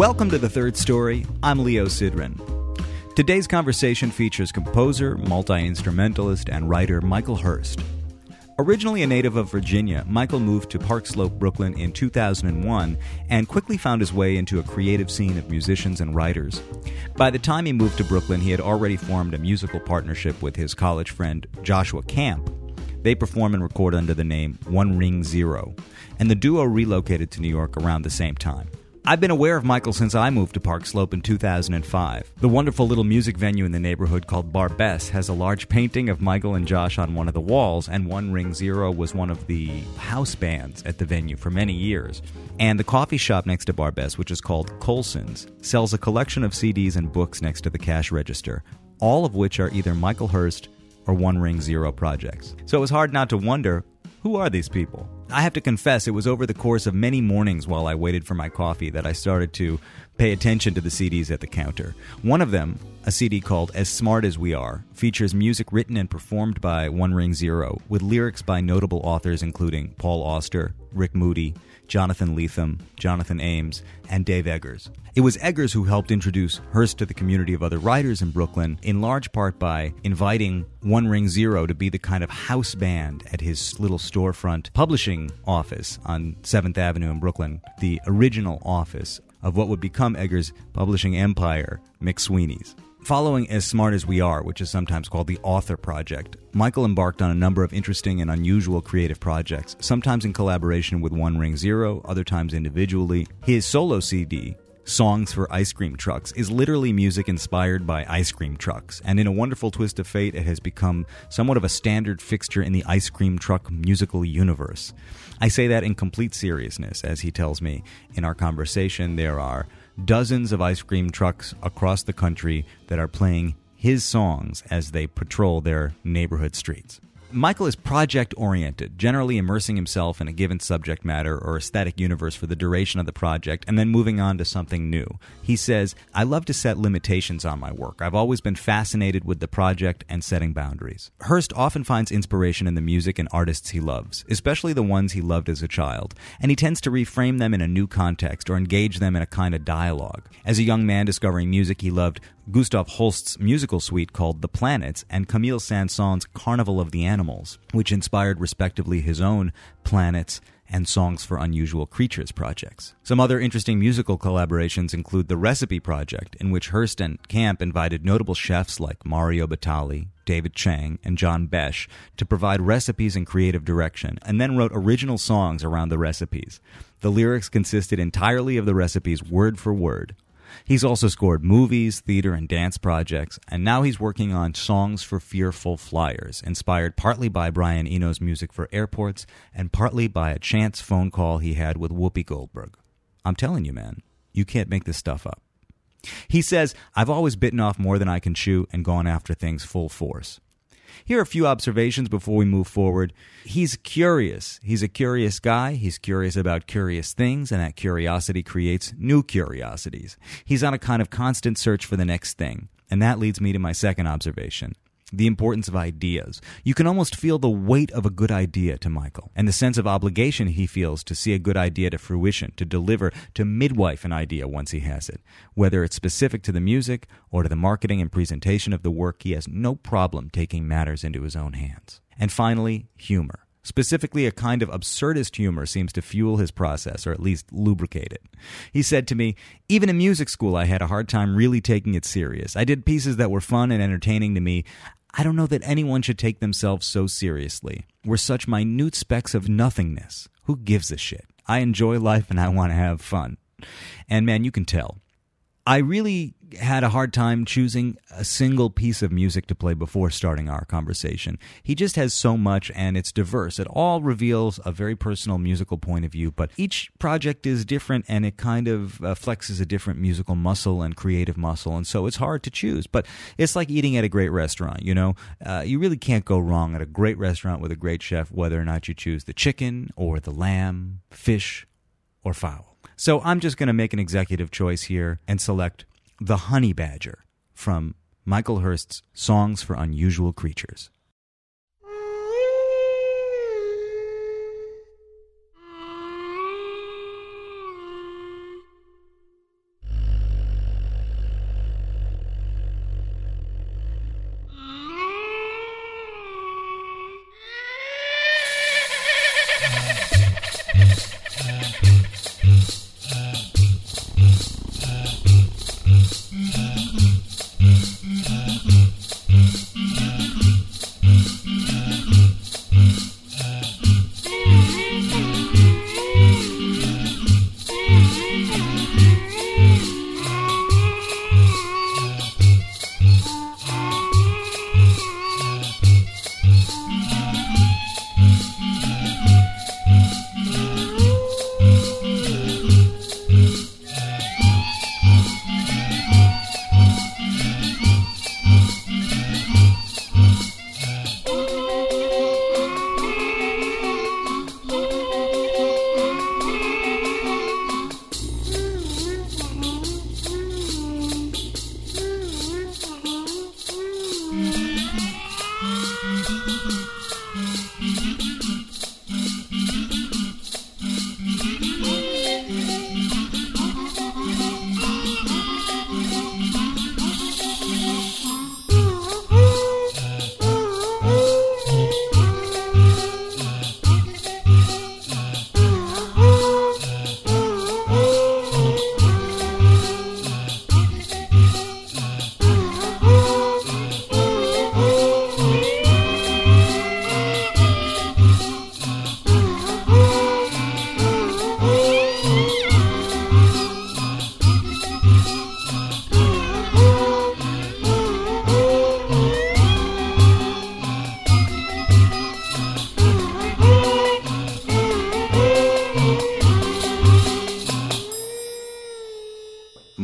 Welcome to The Third Story. I'm Leo Sidran. Today's conversation features composer, multi instrumentalist, and writer Michael Hearst. Originally a native of Virginia, Michael moved to Park Slope, Brooklyn in 2001 and quickly found his way into a creative scene of musicians and writers. By the time he moved to Brooklyn, he had already formed a musical partnership with his college friend Joshua Camp. They perform and record under the name One Ring Zero, and the duo relocated to New York around the same time. I've been aware of Michael since I moved to Park Slope in 2005. The wonderful little music venue in the neighborhood called Barbès has a large painting of Michael and Josh on one of the walls, and One Ring Zero was one of the house bands at the venue for many years. And the coffee shop next to Barbès, which is called Colson's, sells a collection of CDs and books next to the cash register, all of which are either Michael Hearst or One Ring Zero projects. So it was hard not to wonder who are these people? I have to confess, it was over the course of many mornings while I waited for my coffee that I started to pay attention to the CDs at the counter. One of them, a CD called As Smart as We Are, features music written and performed by One Ring Zero, with lyrics by notable authors including Paul Auster, Rick Moody, Jonathan Lethem, Jonathan Ames, and Dave Eggers. It was Eggers who helped introduce Hearst to the community of other writers in Brooklyn, in large part by inviting One Ring Zero to be the kind of house band at his little storefront publishing office on 7th Avenue in Brooklyn, the original office of what would become Eggers' publishing empire, McSweeney's. Following As Smart as We Are, which is sometimes called the Author Project, Michael embarked on a number of interesting and unusual creative projects, sometimes in collaboration with One Ring Zero, other times individually. His solo CD, Songs for Ice Cream Trucks is literally music inspired by ice cream trucks, and in a wonderful twist of fate, it has become somewhat of a standard fixture in the ice cream truck musical universe. I say that in complete seriousness, as he tells me in our conversation, there are dozens of ice cream trucks across the country that are playing his songs as they patrol their neighborhood streets. Michael is project oriented, generally immersing himself in a given subject matter or aesthetic universe for the duration of the project and then moving on to something new. He says, I love to set limitations on my work. I've always been fascinated with the project and setting boundaries. Hearst often finds inspiration in the music and artists he loves, especially the ones he loved as a child, and he tends to reframe them in a new context or engage them in a kind of dialogue. As a young man discovering music, he loved Gustav Holst's musical suite called The Planets and Camille Saint-Saëns' Carnival of the Animals, which inspired respectively his own Planets and Songs for Unusual Creatures projects. Some other interesting musical collaborations include the Recipe Project, in which Hearst and Camp invited notable chefs like Mario Batali, David Chang, and John Besh to provide recipes and creative direction, and then wrote original songs around the recipes. The lyrics consisted entirely of the recipes word for word, He's also scored movies, theater, and dance projects, and now he's working on Songs for Fearful Flyers, inspired partly by Brian Eno's music for airports and partly by a chance phone call he had with Whoopi Goldberg. I'm telling you, man, you can't make this stuff up. He says, I've always bitten off more than I can chew and gone after things full force. Here are a few observations before we move forward. He's curious. He's a curious guy. He's curious about curious things, and that curiosity creates new curiosities. He's on a kind of constant search for the next thing. And that leads me to my second observation the importance of ideas. You can almost feel the weight of a good idea to Michael, and the sense of obligation he feels to see a good idea to fruition, to deliver, to midwife an idea once he has it. Whether it's specific to the music or to the marketing and presentation of the work, he has no problem taking matters into his own hands. And finally, humor. Specifically, a kind of absurdist humor seems to fuel his process, or at least lubricate it. He said to me, Even in music school, I had a hard time really taking it serious. I did pieces that were fun and entertaining to me. I don't know that anyone should take themselves so seriously. We're such minute specks of nothingness. Who gives a shit? I enjoy life and I want to have fun. And man, you can tell. I really had a hard time choosing a single piece of music to play before starting our conversation. He just has so much and it's diverse. It all reveals a very personal musical point of view, but each project is different and it kind of uh, flexes a different musical muscle and creative muscle, and so it's hard to choose. But it's like eating at a great restaurant, you know? Uh, you really can't go wrong at a great restaurant with a great chef, whether or not you choose the chicken or the lamb, fish or fowl. So I'm just going to make an executive choice here and select the Honey Badger from Michael Hearst's Songs for Unusual Creatures.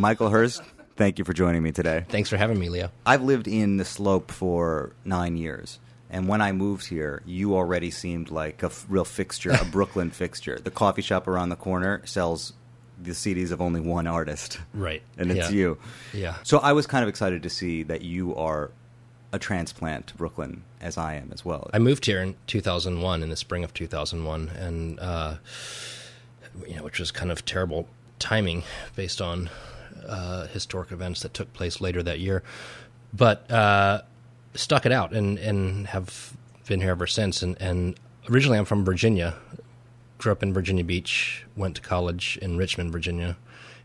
Michael Hearst, thank you for joining me today. Thanks for having me, Leo. I've lived in the Slope for nine years. And when I moved here, you already seemed like a f- real fixture, a Brooklyn fixture. The coffee shop around the corner sells the CDs of only one artist. Right. And it's Yeah. you. Yeah. So I was kind of excited to see that you are a transplant to Brooklyn, as I am as well. I moved here in 2001, in the spring of 2001, and uh, you know, which was kind of terrible timing based on uh, historic events that took place later that year. But uh, stuck it out and and have been here ever since. And, and originally, I'm from Virginia. Grew up in Virginia Beach. Went to college in Richmond, Virginia,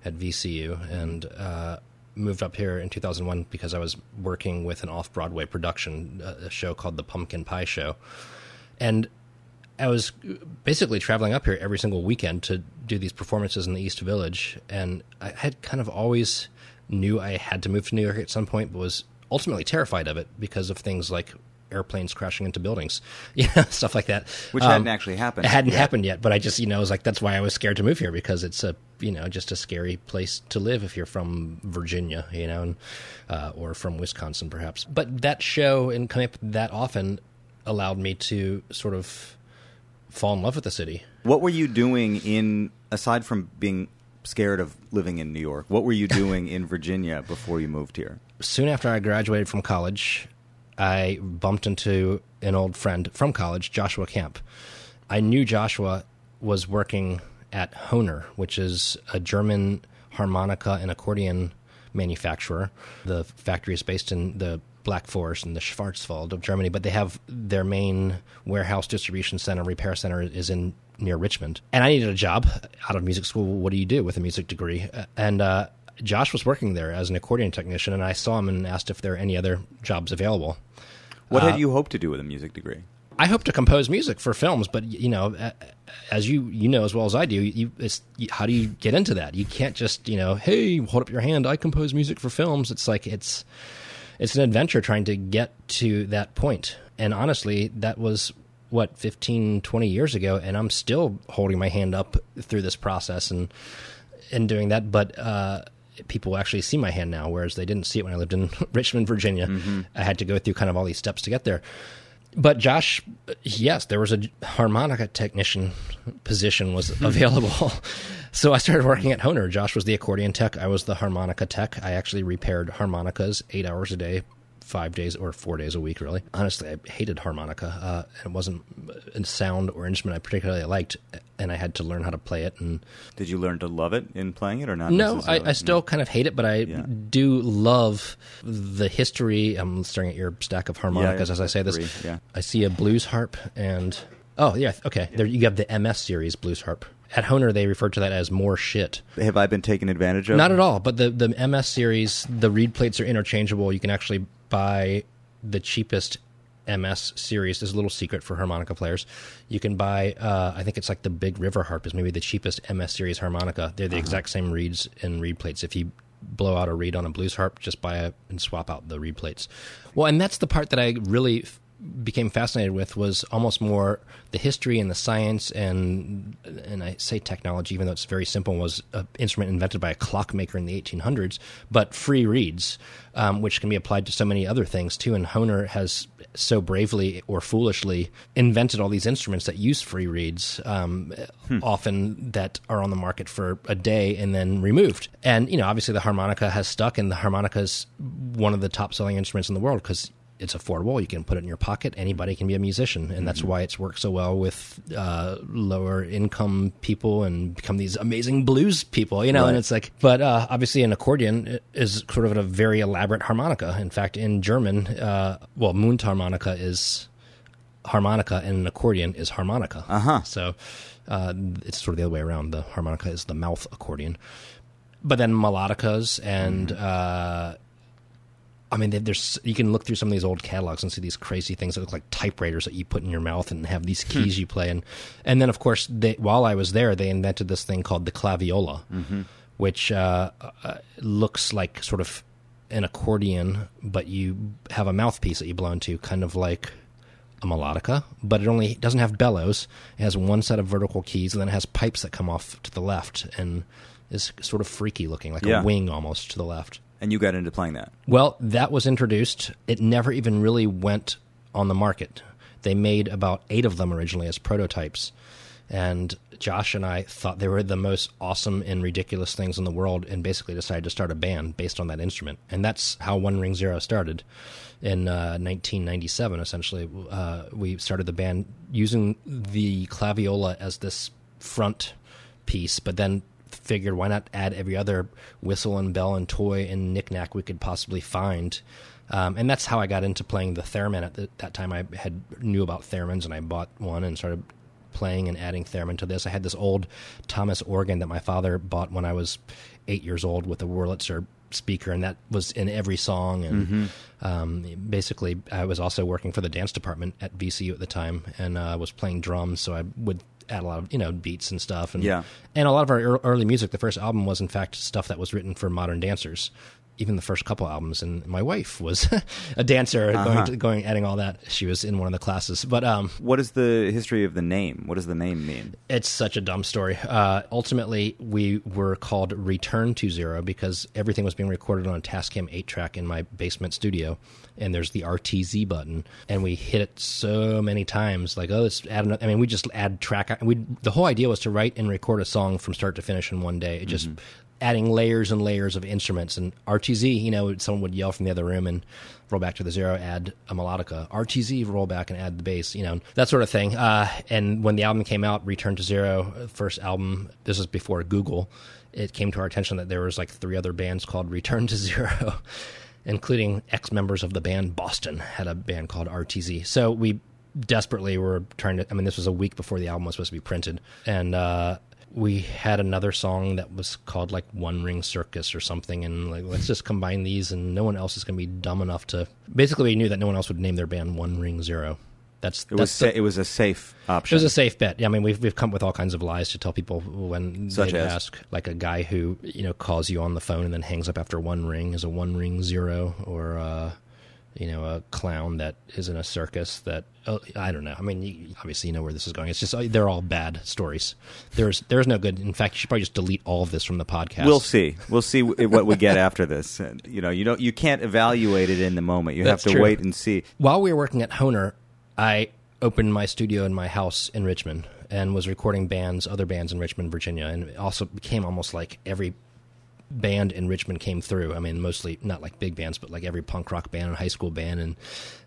at VCU, and uh, moved up here in 2001 because I was working with an off Broadway production, uh, a show called The Pumpkin Pie Show, and I was basically traveling up here every single weekend to do these performances in the East Village, and I had kind of always knew I had to move to New York at some point, but was ultimately terrified of it because of things like airplanes crashing into buildings, you know, stuff like that. Which Um, hadn't actually happened. It hadn't yet. happened yet, but I just, you know, was like, that's why I was scared to move here because it's a, you know, just a scary place to live if you're from Virginia, you know, and, uh, or from Wisconsin perhaps. But that show and coming up that often allowed me to sort of fall in love with the city. What were you doing in, aside from being scared of living in New York, what were you doing in Virginia before you moved here? soon after I graduated from college, I bumped into an old friend from college, Joshua Camp. I knew Joshua was working at Hohner, which is a German harmonica and accordion manufacturer. The factory is based in the Black Forest and the Schwarzwald of Germany, but they have their main warehouse distribution center, repair center is in near Richmond. And I needed a job out of music school. What do you do with a music degree? And uh, Josh was working there as an accordion technician, and I saw him and asked if there are any other jobs available. What Uh, had you hoped to do with a music degree? I hope to compose music for films, but you know, as you you know as well as I do, you, it's how do you get into that? You can't just you know, hey, hold up your hand. I compose music for films. It's like it's it's an adventure trying to get to that point. And honestly, that was what 15 20 years ago and I'm still holding my hand up through this process and and doing that but uh people actually see my hand now whereas they didn't see it when I lived in Richmond Virginia I had to go through kind of all these steps to get there but Josh, yes, there was a harmonica technician position was available. So I started working at Hohner. Josh was the accordion tech. I was the harmonica tech. I actually repaired harmonicas eight hours a day, five days or four days a week, really. Honestly, I hated harmonica. Uh, and it wasn't a sound or instrument I particularly liked. And I had to learn how to play it. And Did you learn to love it in playing it or not? no, I. I still kind of hate it, but I Yeah. do love the history. I'm staring at your stack of harmonicas yeah, as I say this. yeah. I see a blues harp and oh yeah, okay. There you have the MS series blues harp. At Hohner, they refer to that as more shit. Have I been taken advantage of? Not at all, but the the MS series, the reed plates are interchangeable. You can actually buy the cheapest MS series. There's a little secret for harmonica players. You can buy, uh, I think it's like the Big River harp is maybe the cheapest MS series harmonica. They're the exact same reeds and reed plates. If you blow out a reed on a blues harp, just buy it and swap out the reed plates. Well, and that's the part that I really became fascinated with was almost more the history and the science and and I say technology even though it's very simple was an instrument invented by a clockmaker in the 1800s but free reeds um, which can be applied to so many other things too. And Hohner has so bravely or foolishly invented all these instruments that use free reeds um, often that are on the market for a day and then removed. And you know obviously the harmonica has stuck and the harmonica is one of the top selling instruments in the world because it's affordable. You can put it in your pocket. Anybody can be a musician, and that's why it's worked so well with uh, lower income people and become these amazing blues people. You know, and it's like, but uh, obviously, an accordion is sort of a very elaborate harmonica. In fact, in German, uh, well, Mundharmonika is harmonica, and an accordion is harmonica. Uh huh. So uh, it's sort of the other way around. The harmonica is the mouth accordion. But then melodicas and uh, I mean, there's you can look through some of these old catalogs and see these crazy things that look like typewriters that you put in your mouth and have these keys you play and and then of course they, while I was there they invented this thing called the claviola, which uh, uh, looks like sort of an accordion, but you have a mouthpiece that you blow into, kind of like a melodica, but it only doesn't have bellows. It has one set of vertical keys, and then it has pipes that come off to the left, and is sort of freaky looking, like Yeah. a wing almost to the left. And you got into playing that. Well, that was introduced. It never even really went on the market. They made about eight of them originally as prototypes. And Josh and I thought they were the most awesome and ridiculous things in the world and basically decided to start a band based on that instrument. And that's how One Ring Zero started in uh, 1997, essentially. Uh, we started the band using the claviola as this front piece, but then figured why not add every other whistle and bell and toy and knickknack we could possibly find. Um, and that's how I got into playing the theremin. At the, that time, I had knew about theremins, and I bought one and started playing and adding theremin to this. I had this old Thomas organ that my father bought when I was eight years old with a Wurlitzer speaker, and that was in every song. And um, basically, I was also working for the dance department at VCU at the time, and uh, was playing drums, so I would add a lot of you know beats and stuff. And Yeah. and a lot of our early music, the first album was in fact stuff that was written for modern dancers. Even the first couple albums, and my wife was a dancer, going to, going adding all that. She was in one of the classes, but um, What is the history of the name? What does the name mean? it's such a dumb story. Uh, ultimately, we were called Return to Zero because everything was being recorded on a Tascam 8 track in my basement studio. And there's the RTZ button. And we hit it so many times. Like, oh, let's add another. I mean, we just add track. We The whole idea was to write and record a song from start to finish in one day. It just adding layers and layers of instruments. And RTZ, you know, someone would yell from the other room and roll back to the zero, add a melodica. RTZ, roll back and add the bass, you know, that sort of thing. Uh, and when the album came out, Return to Zero, uh, album, this was before Google, it came to our attention that there was like three other bands called Return to Zero, including ex members of the band Boston had a band called RTZ. So we desperately were trying to, I mean, this was a week before the album was supposed to be printed. And, uh, we had another song that was called like One Ring Circus or something, and like let's just combine these, and no one else is going to be dumb enough to. Basically, we knew that no one else would name their band One Ring Zero. That's It was that's sa- the- it was a safe option. it was a safe bet. Yeah, I mean, we've we've come up with all kinds of lies to tell people when Such they as? ask, like a guy who you know calls you on the phone and then hangs up after one ring is a one ring zero, or uh, you know a clown that is in a circus that oh, I don't know. I mean, you, obviously you know where this is going. It's just uh, they're all bad stories. There's there's no good. In fact, you should probably just delete all of this from the podcast. We'll see. We'll see what we get after this. And, you know, you don't. You can't evaluate it in the moment. You That's have to true. wait and see. While we were working at Hohner, I opened my studio in my house in Richmond and was recording bands, other bands in Richmond, Virginia, and it also became almost like every band in Richmond came through. I mean, mostly not like big bands, but like every punk rock band and high school band, and,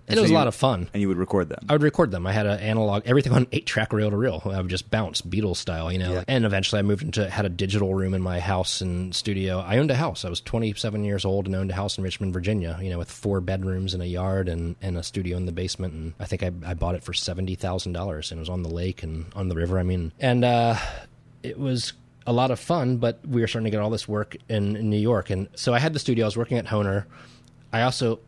and it was you- a lot of fun. And you would record them. I would record them. I had an analog, everything on eight track reel to reel. I would just bounce Beatles style, you know. Yeah. And eventually, I moved into had a digital room in my house and studio. I owned a house. I was 27 years old and owned a house in Richmond, Virginia. You know, with four bedrooms and a yard and, and a studio in the basement. And I think I, I bought it for seventy thousand dollars, and it was on the lake and on the river. I mean, and uh, it was a lot of fun, but we were starting to get all this work in, in New York. And so I had the studio. I was working at Hohner. I also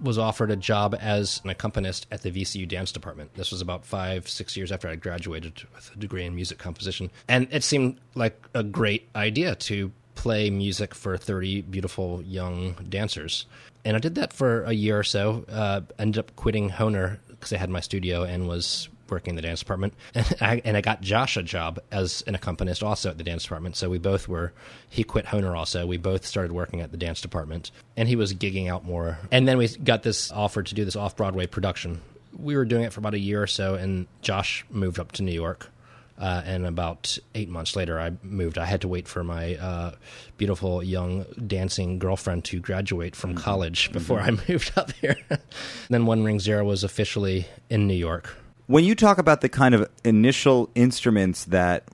was offered a job as an accompanist at the VCU dance department. This was about five, six years after I graduated with a degree in music composition. And it seemed like a great idea to play music for 30 beautiful young dancers. And I did that for a year or so. Uh, ended up quitting Hohner because I had my studio and was working in the dance department. And I, and I got Josh a job as an accompanist also at the dance department. So we both were, he quit Hohner also. We both started working at the dance department. And he was gigging out more. And then we got this offer to do this off Broadway production. We were doing it for about a year or so, and Josh moved up to New York. Uh, and about eight months later, I moved. I had to wait for my uh, beautiful young dancing girlfriend to graduate from college before I moved up here. then One Ring Zero was officially in New York. When you talk about the kind of initial instruments that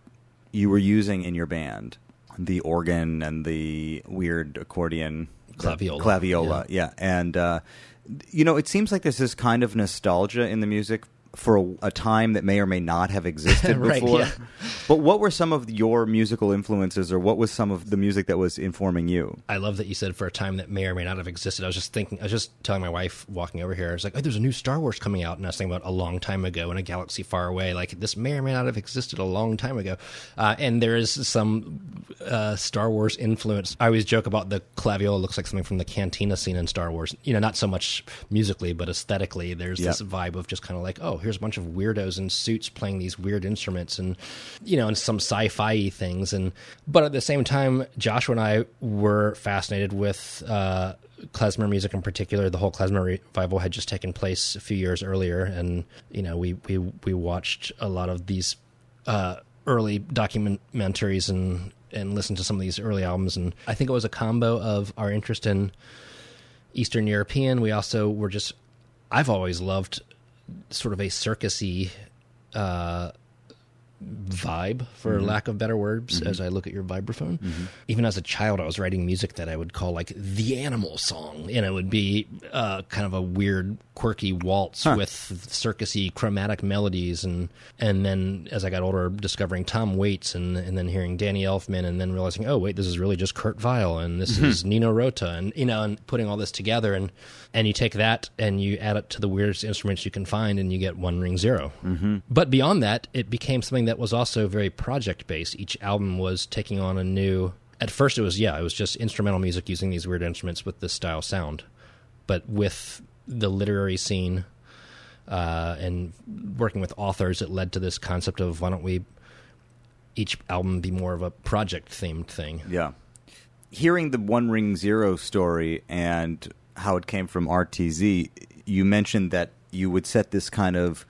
you were using in your band, the organ and the weird accordion, Claviola. claviola, yeah, and uh, you know, it seems like there's this kind of nostalgia in the music for a, a time that may or may not have existed Right, before. yeah. But what were some of your musical influences, or what was some of the music that was informing you? I love that you said for a time that may or may not have existed. I was just thinking, I was just telling my wife walking over here, I was like, oh, there's a new Star Wars coming out. And I was thinking about a long time ago in a galaxy far away. Like, this may or may not have existed a long time ago. Uh, and there is some uh, Star Wars influence. I always joke about the claviola looks like something from the cantina scene in Star Wars. You know, not so much musically, but aesthetically. There's Yep. this vibe of just kind of like, oh, here's a bunch of weirdos in suits playing these weird instruments and you know and some sci-fi things and but at the same time joshua and i were fascinated with uh, klezmer music in particular. The whole klezmer revival had just taken place a few years earlier and you know we we we watched a lot of these uh, early documentaries and and listened to some of these early albums and i think it was a combo of our interest in eastern european. We also were just I've always loved sort of a circusy uh, vibe, for mm-hmm. lack of better words, mm-hmm. as I look at your vibraphone. Mm-hmm. Even as a child, I was writing music that I would call like the animal song, and it would be uh, kind of a weird, quirky waltz huh. with circusy chromatic melodies, and and then as I got older, discovering Tom Waits, and and then hearing Danny Elfman, and then realizing, oh wait, this is really just Kurt Weill, and this mm-hmm. is Nino Rota, and you know, and putting all this together, and and you take that and you add it to the weirdest instruments you can find, and you get One Ring 0 mm-hmm. But beyond that, it became something that was also very project based. Each album was taking on a new. At first, it was yeah, it was just instrumental music using these weird instruments with this style sound, but with the literary scene uh, and working with authors, it led to this concept of why don't we each album be more of a project themed thing? Yeah. Hearing the One Ring Zero story and how it came from RTZ, you mentioned that you would set this kind of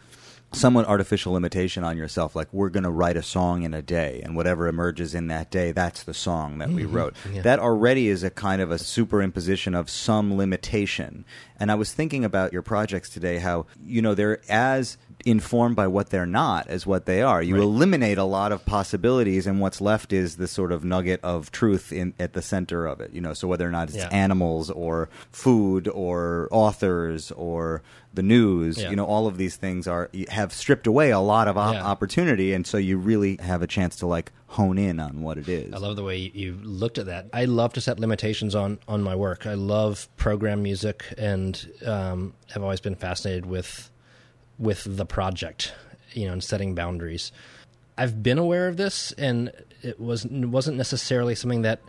somewhat artificial limitation on yourself like we're going to write a song in a day and whatever emerges in that day that's the song that mm-hmm. we wrote yeah. that already is a kind of a superimposition of some limitation and i was thinking about your projects today how you know they're as informed by what they're not as what they are. You right. eliminate a lot of possibilities, and what's left is the sort of nugget of truth in at the center of it. You know, so whether or not it's yeah. animals or food or authors or the news, yeah. you know, all of these things are have stripped away a lot of op- yeah. opportunity, and so you really have a chance to like hone in on what it is. I love the way you looked at that. I love to set limitations on on my work. I love program music, and um, have always been fascinated with with the project, you know, and setting boundaries. I've been aware of this, and it was wasn't necessarily something that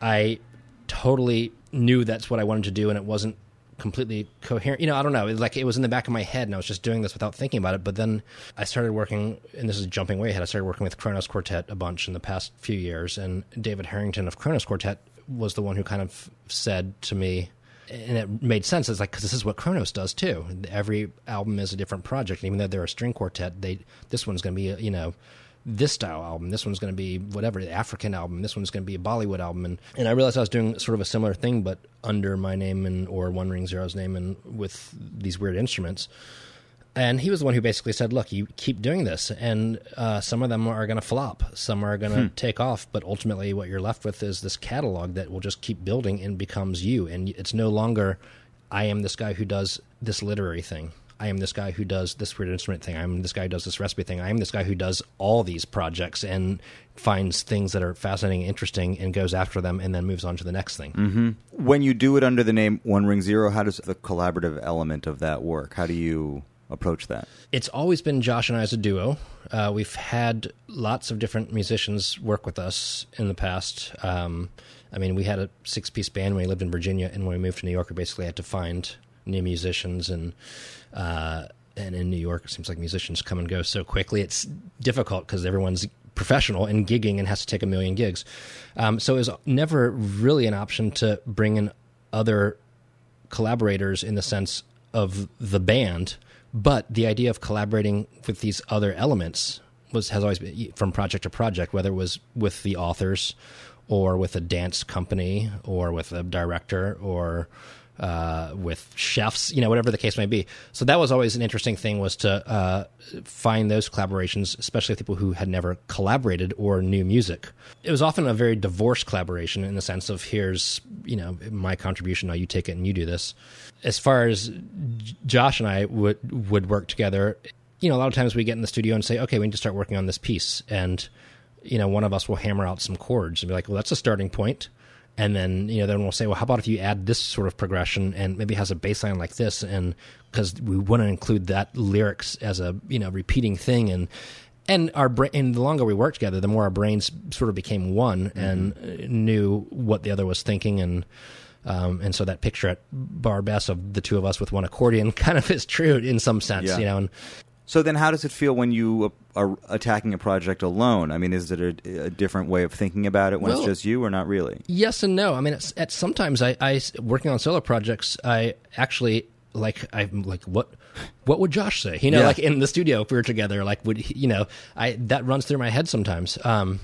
I totally knew that's what I wanted to do, and it wasn't completely coherent. You know, I don't know. It, like it was in the back of my head, and I was just doing this without thinking about it. But then I started working, and this is jumping way ahead. I started working with Kronos Quartet a bunch in the past few years, and David Harrington of Kronos Quartet was the one who kind of said to me, and it made sense. It's like because this is what Kronos does too. Every album is a different project. And even though they're a string quartet, they this one's going to be uh, you know this style album. This one's going to be whatever the African album. This one's going to be a Bollywood album. And and I realized I was doing sort of a similar thing, but under my name and or One Ring Zero's name and with these weird instruments. And he was the one who basically said, "Look, you keep doing this, and uh, some of them are going to flop, some are going to hmm. take off, but ultimately, what you're left with is this catalog that will just keep building and becomes you. And it's no longer, I am this guy who does this literary thing. I am this guy who does this weird instrument thing. I'm this guy who does this recipe thing. I am this guy who does all these projects and finds things that are fascinating, interesting, and goes after them, and then moves on to the next thing. Mm-hmm. When you do it under the name One Ring Zero, how does the collaborative element of that work? How do you approach that? It's always been Josh and I as a duo. Uh, we've had lots of different musicians work with us in the past. Um, I mean, we had a six piece band when we lived in Virginia, and when we moved to New York, we basically had to find new musicians. And uh, and in New York, it seems like musicians come and go so quickly. It's difficult because everyone's professional and gigging and has to take a million gigs. Um, so it was never really an option to bring in other collaborators in the sense of the band but the idea of collaborating with these other elements was has always been from project to project, whether it was with the authors or with a dance company or with a director or uh, with chefs, you know, whatever the case may be. So that was always an interesting thing was to uh, find those collaborations, especially with people who had never collaborated or knew music. It was often a very divorced collaboration in the sense of here's, you know, my contribution, now you take it and you do this. As far as Josh and I would would work together, you know, a lot of times we get in the studio and say, okay, we need to start working on this piece, and you know, one of us will hammer out some chords and be like, well, that's a starting point and then you know then we'll say well how about if you add this sort of progression and maybe has a bass line like this and because we want to include that lyrics as a you know repeating thing and and our brain and the longer we worked together the more our brains sort of became one mm-hmm. and knew what the other was thinking and Um, and so that picture at Barbès of the two of us with one accordion kind of is true in some sense, Yeah. you know. And So then, how does it feel when you are attacking a project alone? I mean, is it a, a different way of thinking about it when Well- it's just you, or not really? Yes and no. I mean, it's, at sometimes I, I working on solo projects, I actually like I'm like what what would Josh say? You know, Yeah. like in the studio if we were together, like would he- you know, I that runs through my head sometimes. Um,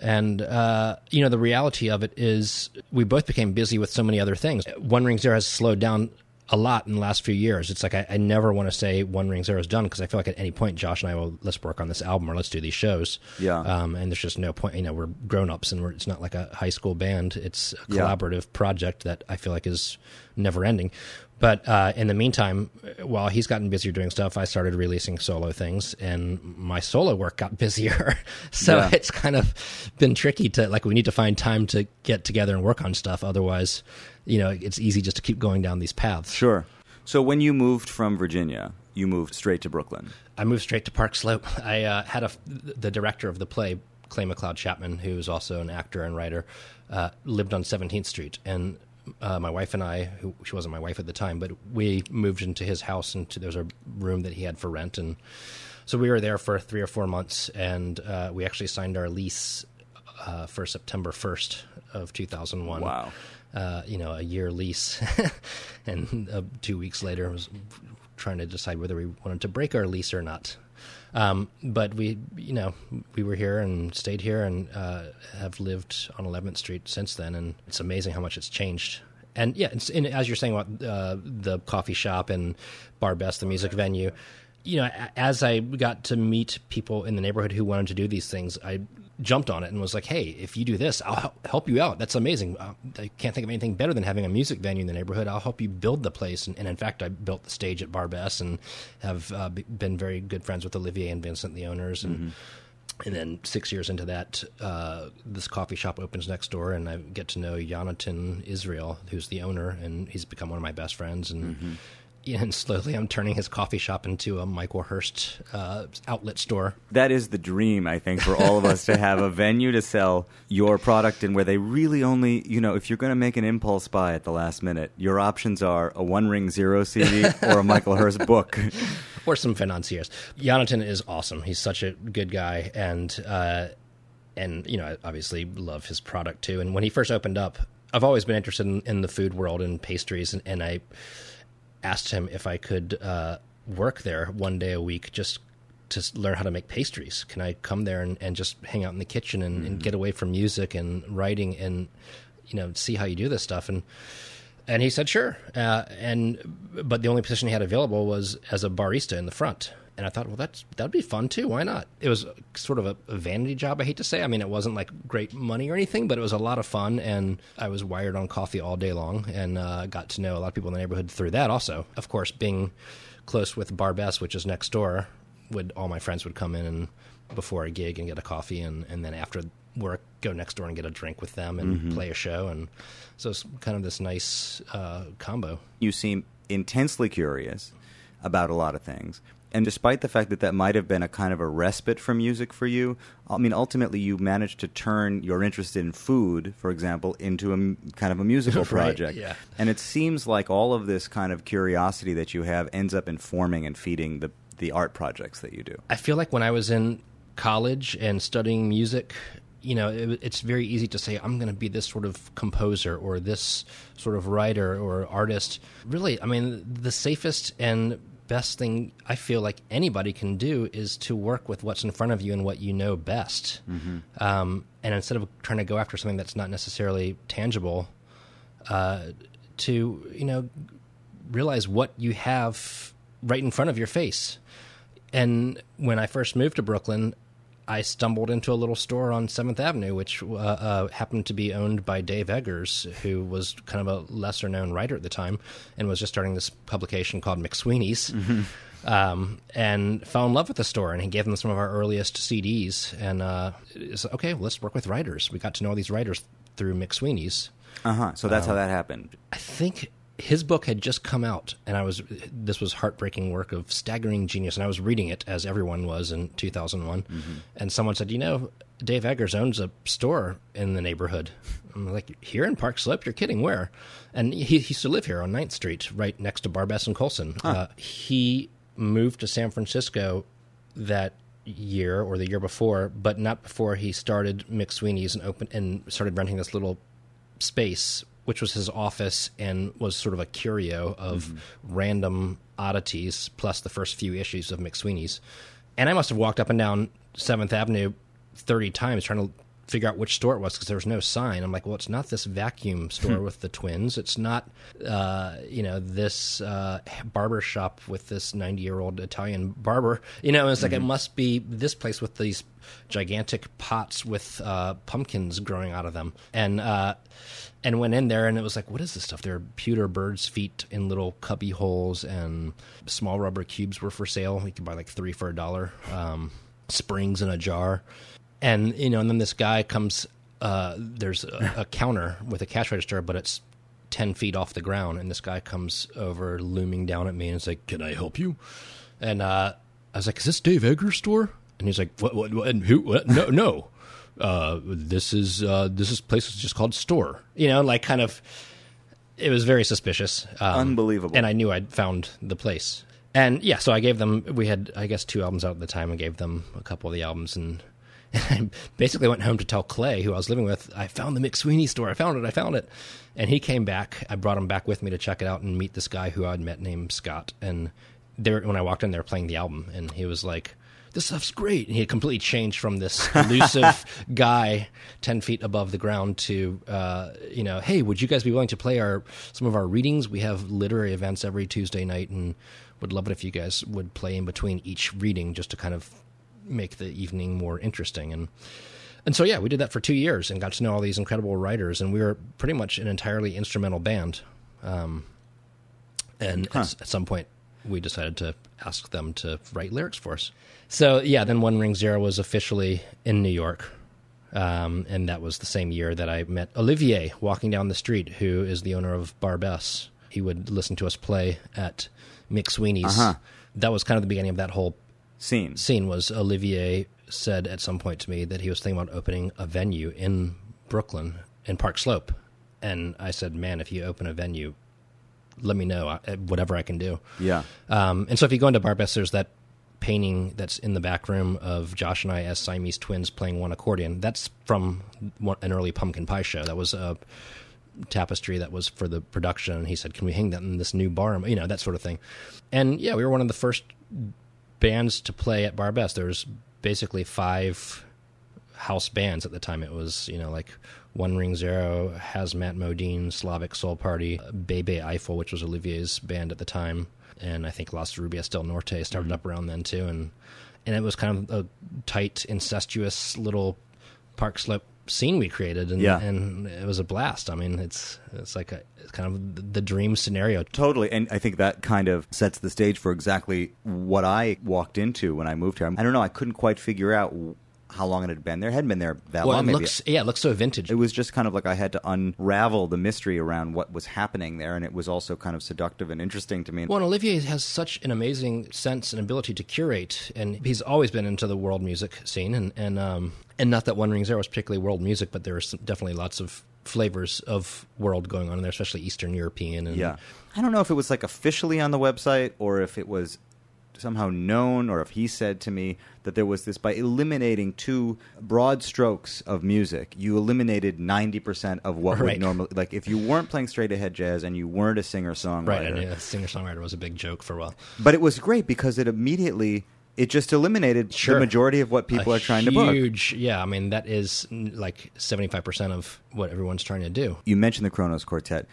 and uh, you know, the reality of it is we both became busy with so many other things. One Ring Zero has slowed down a lot in the last few years. It's like I, I never want to say One Ring Zero is done because I feel like at any point Josh and I will let's work on this album or let's do these shows. Yeah. Um, and there's just no point. You know, we're grown ups and we're, it's not like a high school band. It's a Yeah. collaborative project that I feel like is never ending. But uh, in the meantime, while he's gotten busier doing stuff, I started releasing solo things, and my solo work got busier. so Yeah. it's kind of been tricky to like we need to find time to get together and work on stuff. Otherwise, you know, it's easy just to keep going down these paths. Sure. So when you moved from Virginia, you moved straight to Brooklyn. I moved straight to Park Slope. I uh, had a the director of the play, Clay McLeod Chapman, who is also an actor and writer, uh, lived on 17th Street, and uh, my wife and I, who she wasn't my wife at the time, but we moved into his house, and there was a room that he had for rent, and so we were there for three or four months, and uh, we actually signed our lease uh, for September 1st of 2001 Wow. uh, you know, a year lease, and uh, two weeks later, I was trying to decide whether we wanted to break our lease or not. Um, but we, you know, we were here and stayed here and uh, have lived on 11th Street since then, and it's amazing how much it's changed. And yeah, it's, and as you're saying about uh, the coffee shop and Barbès, the music venue, you know, as I got to meet people in the neighborhood who wanted to do these things, I jumped on it and was like, "Hey, if you do this, I'll hel- help you out. That's amazing. Uh, I can't think of anything better than having a music venue in the neighborhood. I'll help you build the place." And, and in fact, I built the stage at Barbès and have uh, be- been very good friends with Olivier and Vincent, the owners, and. And then six years into that, uh, this coffee shop opens next door, and I get to know Jonathan Israel, who's the owner, and he's become one of my best friends. And yeah, and slowly, I'm turning his coffee shop into a Michael Hearst uh, outlet store. That is the dream, I think, for all of us to have a venue to sell your product in where they really only, you know, if you're going to make an impulse buy at the last minute, your options are a One Ring Zero CD or a Michael Hearst book. or some financiers. Jonathan is awesome. He's such a good guy, and uh, and you know, I obviously love his product too. And when he first opened up, I've always been interested in, in the food world and pastries, and, and I asked him if I could uh, work there one day a week just to learn how to make pastries. Can I come there and, and just hang out in the kitchen and, and get away from music and writing and you know see how you do this stuff? And and he said sure. Uh, and but the only position he had available was as a barista in the front and i thought well that's that'd be fun too. Why not? It was sort of a, a vanity job i hate to say. I mean it wasn't like great money or anything but it was a lot of fun. And i was wired on coffee all day long and uh, got to know a lot of people in the neighborhood through that also. Of course being close with Barbès, which is next door would all my friends would come in and before a gig and get a coffee and, and then after work go next door and get a drink with them and play a show. And so it's kind of this nice uh, combo. You seem intensely curious about a lot of things. And despite the fact that that might have been a kind of a respite from music for you, I mean, ultimately you managed to turn your interest in food, for example, into a m- kind of a musical Right, project. yeah. And it seems like all of this kind of curiosity that you have ends up informing and feeding the, the art projects that you do. I feel like when I was in college and studying music, you know, it, it's very easy to say I'm going to be this sort of composer or this sort of writer or artist. Really, I mean, the safest and best thing I feel like anybody can do is to work with what's in front of you and what you know best. Um, and instead of trying to go after something that's not necessarily tangible, uh, to you know realize what you have right in front of your face. And when I first moved to Brooklyn, I stumbled into a little store on Seventh Avenue, which uh, uh, happened to be owned by Dave Eggers, who was kind of a lesser known writer at the time, and was just starting this publication called McSweeney's. Um, and fell in love with the store, and he gave them some of our earliest CDs. And uh, it's okay, let's work with writers. We got to know all these writers through McSweeney's. Uh huh. So that's how that happened. I think his book had just come out, and I was this was heartbreaking work of staggering genius, and I was reading it as everyone was in 2001, and someone said, you know, Dave Eggers owns a store in the neighborhood. I'm like, here in Park Slope? You're kidding? Where? And he, he used to live here on 9th Street, right next to Barbès and Colson. Uh, he moved to San Francisco that year or the year before, but not before he started McSweeney's and open and started renting this little space, which was his office and was sort of a curio of mm-hmm. random oddities, plus the first few issues of McSweeney's. And I must have walked up and down Seventh Avenue thirty times trying to figure out which store it was because there was no sign. I'm like, well, it's not this vacuum store with the twins. It's not, uh, you know, this uh, barber shop with this 90 year old Italian barber. You know, it's like it must be this place with these gigantic pots with uh, pumpkins growing out of them. And uh, and went in there and it was like, what is this stuff? There are pewter birds' feet in little cubby holes and small rubber cubes were for sale. You could buy like three for a dollar. Um, springs in a jar and you know, and then this guy comes. Uh, there's a, a counter with a cash register, but it's ten feet off the ground, and this guy comes over, looming down at me, and it's like, "Can I help you?" And uh, I was like, "Is this Dave Eggers' store?" And he's like, "What? What? what and who? What? No, no. Uh, this is uh, this is place is just called store. You know, like kind of. It was very suspicious. Um, Unbelievable. And I knew I'd found the place. And yeah, so I gave them. We had, I guess, two albums out at the time. and gave them a couple of the albums, and and I basically went home to tell Clay, who I was living with, I found the McSweeney store. I found it. I found it. And he came back. I brought him back with me to check it out and meet this guy who I'd met named Scott. And there, when I walked in, they were playing the album, and he was like, "This stuff's great." And he had completely changed from this elusive guy ten feet above the ground to, uh, you know, hey, would you guys be willing to play our some of our readings? We have literary events every Tuesday night, and would love it if you guys would play in between each reading just to kind of make the evening more interesting. And and so yeah we did that for two years and got to know all these incredible writers. And we were pretty much an entirely instrumental band. Um, and at, at some point we decided to ask them to write lyrics for us. So yeah then one ring zero was officially in new york. Um, and that was the same year that i met olivier walking down the street who is the owner of Barbès. He would listen to us play at mcsweeney's Uh-huh. that was kind of the beginning of that whole Scene. scene was Olivier said at some point to me that he was thinking about opening a venue in Brooklyn in Park Slope, and I said, "Man, if you open a venue, let me know I- whatever I can do." Yeah. Um, and so if you go into Barbès, there's that painting that's in the back room of Josh and I as Siamese twins playing one accordion. That's from one, an early pumpkin pie show. That was a tapestry that was for the production. And he said, "Can we hang that in this new bar?" You know, that sort of thing. And yeah, we were one of the first bands to play at Barbès. There was basically five house bands at the time. It was you know like One Ring Zero, Hazmat Modine, Slavic Soul Party, Bebe Eiffel, which was Olivier's band at the time, and I think Las Rubias del Norte started mm-hmm. up around then too. And and it was kind of a tight, incestuous little Park Slope scene we created, and Yeah. and it was a blast. I mean, it's it's like a it's kind of the dream scenario. Totally, and I think that kind of sets the stage for exactly what I walked into when I moved here. I don't know, I couldn't quite figure out how long it had been there. It hadn't been there that Well, long. it maybe. looks yeah, it looks so vintage. it was just kind of like I had to unravel the mystery around what was happening there, and it was also kind of seductive and interesting to me. Well, and Olivier has such an amazing sense and ability to curate, and he's always been into the world music scene, and and um, and not that One Ring Zero was particularly world music, but there are some, definitely lots of flavors of world going on in there, especially Eastern European. And Yeah. I don't know if it was like officially on the website or if it was somehow known or if he said to me that there was this by eliminating two broad strokes of music you eliminated 90% of what would normally like if you weren't playing straight ahead jazz and you weren't a singer songwriter right, yeah, singer songwriter was a big joke for a while. but it was great because it immediately it just eliminated Sure. the majority of what people A are trying to book Huge, yeah. I mean, that is like seventy five percent of what everyone's trying to do. you mentioned the Kronos Quartet.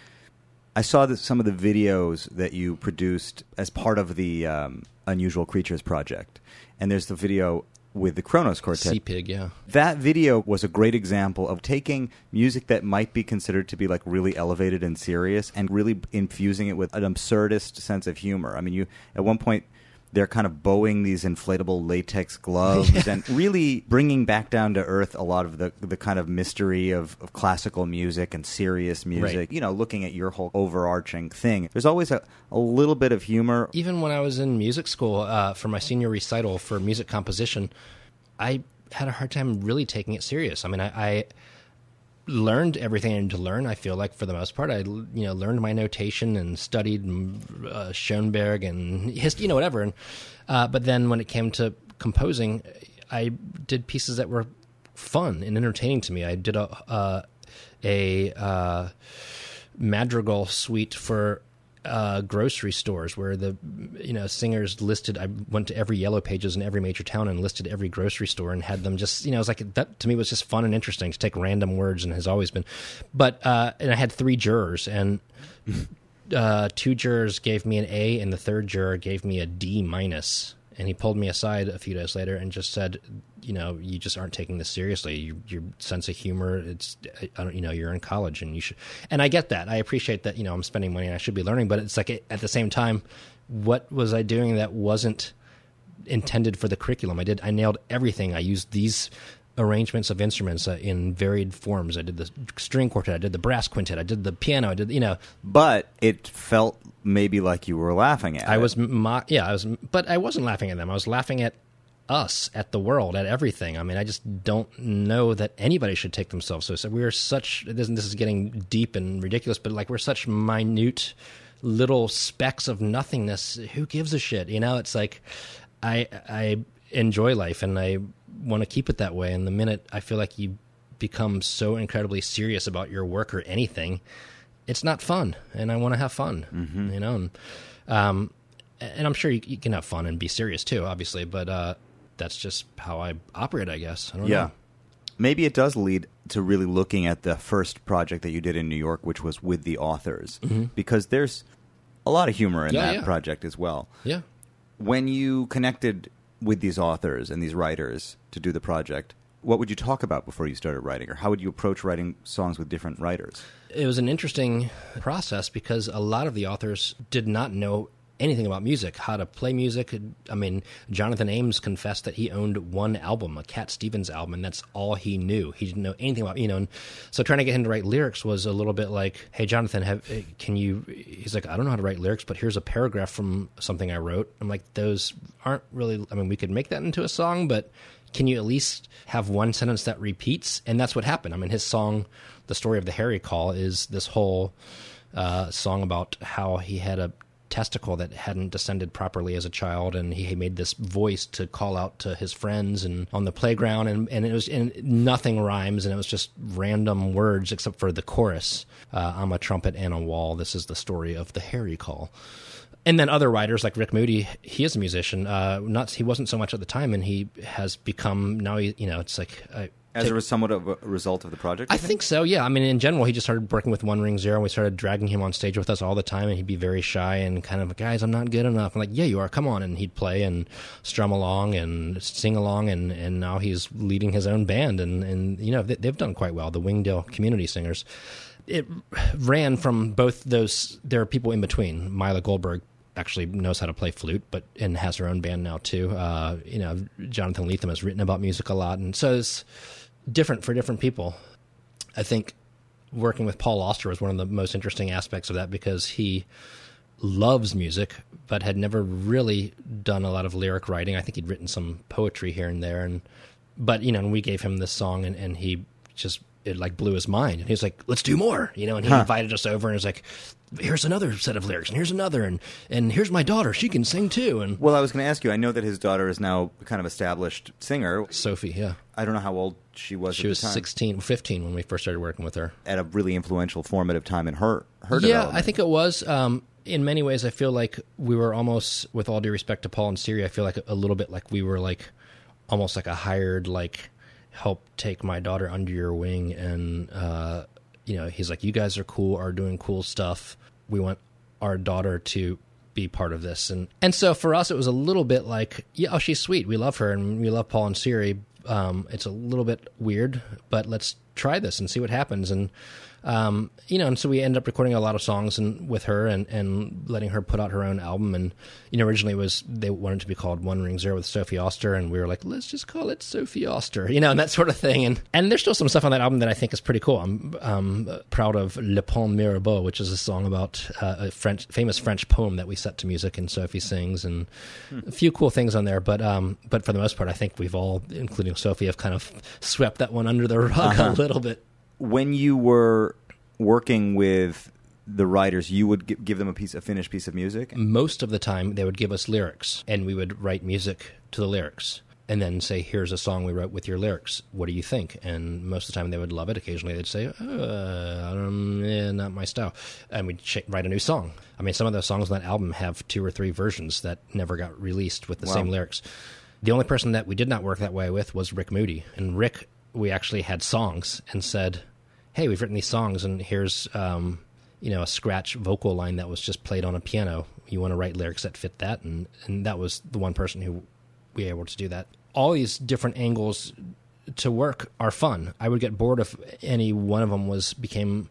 I saw that some of the videos that you produced as part of the um, Unusual Creatures project, and there's the video with the Kronos Quartet. Sea pig, yeah. That video was a great example of taking music that might be considered to be like really elevated and serious, and really infusing it with an absurdist sense of humor. I mean, you at one point they're kind of bowing these inflatable latex gloves and really bringing back down to earth a lot of the the kind of mystery of, of classical music and serious music. Right. You know, looking at your whole overarching thing. There's always a, a little bit of humor. even when I was in music school uh, for my senior recital for music composition, I had a hard time really taking it serious. I mean, I, I learned everything I needed to learn. I feel like for the most part, I you know learned my notation and studied mm, uh, Schoenberg and you know whatever. And uh, but then when it came to composing, I did pieces that were fun and entertaining to me. I did a uh, a uh, madrigal suite for uh, grocery stores where the you know singers listed. I went to every yellow pages in every major town and listed every grocery store and had them just you know it was like that to me was just fun and interesting to take random words and has always been. But uh, and I had three jurors and. Uh, two jurors gave me an A, and the third juror gave me a D minus. And he pulled me aside a few days later and just said, "You know, you just aren't taking this seriously. You, your sense of humor, it's, I don't, you know, you're in college, and you should." And I get that. I appreciate that. You know, I'm spending money, and I should be learning. But it's like at the same time, what was I doing that wasn't intended for the curriculum? I did. I nailed everything. I used these arrangements of instruments uh, in varied forms. I did the string quartet. I did the brass quintet. I did the piano. I did, you know, But it felt maybe like you were laughing at I it. was, mo- yeah, I was, but I wasn't laughing at them. I was laughing at us, at the world, at everything. I mean, I just don't know that anybody should take themselves so. So we are such. This, this is getting deep and ridiculous, but like we're such minute little specks of nothingness. Who gives a shit? You know, it's like I I enjoy life and I want to keep it that way. And the minute I feel like you become so incredibly serious about your work or anything, it's not fun. And I want to have fun. You know. And, um, and I'm sure you, you can have fun and be serious too, obviously, but uh, that's just how I operate, I guess. I don't Yeah. know. Maybe it does lead to really looking at the first project that you did in New York, which was with the authors, because there's a lot of humor in Mm-hmm. Yeah, that yeah. project as well. Yeah. When you connected with these authors and these writers to do the project, what would you talk about before you started writing, or how would you approach writing songs with different writers? It was an interesting process because a lot of the authors did not know anything about music, how to play music. I mean, Jonathan Ames confessed that he owned one album, a Cat Stevens album, and that's all he knew. He didn't know anything about, you know, and so trying to get him to write lyrics was a little bit like, "Hey, Jonathan, have can you?" He's like, "I don't know how to write lyrics, but here's a paragraph from something I wrote." I'm like, "Those aren't really. I mean, we could make that into a song, but." Can you at least have one sentence that repeats? And that's what happened. I mean, his song, "The Story of the Harry Call," is this whole uh, song about how he had a testicle that hadn't descended properly as a child, and he made this voice to call out to his friends and on the playground, and, and it was and nothing rhymes, and it was just random words except for the chorus. Uh, I'm a trumpet and a wall. This is the story of the Harry Call. And then other writers like Rick Moody, he is a musician. Uh, not he wasn't so much at the time, and he has become now. He, you know, it's like As a somewhat of a result of the project, I you think so. Yeah. I mean, in general, he just started working with One Ring Zero. and We started dragging him on stage with us all the time, and he'd be very shy and kind of, guys, I'm not good enough. I'm like, yeah, you are. Come on, and he'd play and strum along and sing along, and and now he's leading his own band, and and you know they, they've done quite well. The Wingdale Community Singers. It ran from both those. There are people in between. Myla Goldberg actually knows how to play flute, but and has her own band now too. Uh, you know, Jonathan Lethem has written about music a lot, and so it's different for different people. I think working with Paul Auster was one of the most interesting aspects of that because he loves music but had never really done a lot of lyric writing. I think he'd written some poetry here and there and but you know, and we gave him this song and, and he just it like blew his mind and he was like, Let's do more you know, and he invited us over and was like, Here's another set of lyrics and here's another and and here's my daughter, she can sing too and Well, I was going to ask you. I know that his daughter is now kind of established singer. Sophie, yeah. I don't know how old she was. She was time. 16, 15 when we first started working with her. at a really influential, formative time in her her yeah. I think it was. Um, in many ways, I feel like we were almost, with all due respect to Paul and Siri, I feel like a, a little bit like we were like almost like a hired like help take my daughter under your wing, and uh, you know, he's like, you guys are cool, are doing cool stuff. We want our daughter to be part of this, and and so for us, it was a little bit like, yeah, oh, she's sweet, we love her, and we love Paul and Siri. Um, it's a little bit weird, but let's try this and see what happens, and Um, you know, and so we ended up recording a lot of songs and with her and, and letting her put out her own album. And you know, originally it was they wanted to be called One Ring Zero with Sophie Auster, and we were like, let's just call it Sophie Auster, you know, and that sort of thing. And and there's still some stuff on that album that I think is pretty cool. I'm um, proud of Le Pont Mirabeau, which is a song about uh, a French famous French poem that we set to music and Sophie sings, and hmm. a few cool things on there. But um, but for the most part, I think we've all, including Sophie, have kind of swept that one under the rug uh-huh. a little bit when you were working with the writers, you would give them a piece, a finished piece of music. Most of the time, they would give us lyrics, and we would write music to the lyrics, and then say, "Here's a song we wrote with your lyrics. What do you think?" And most of the time, they would love it. Occasionally, they'd say, uh, um, "Not my style," and we'd ch- write a new song. I mean, some of those songs on that album have two or three versions that never got released with the wow. same lyrics. The only person that we did not work that way with was Rick Moody, and Rick we actually had songs and said, "Hey, we've written these songs, and here's um, you know a scratch vocal line that was just played on a piano. You want to write lyrics that fit that?" And and that was the one person who we were able to do that. All these different angles to work are fun. I would get bored if any one of them was became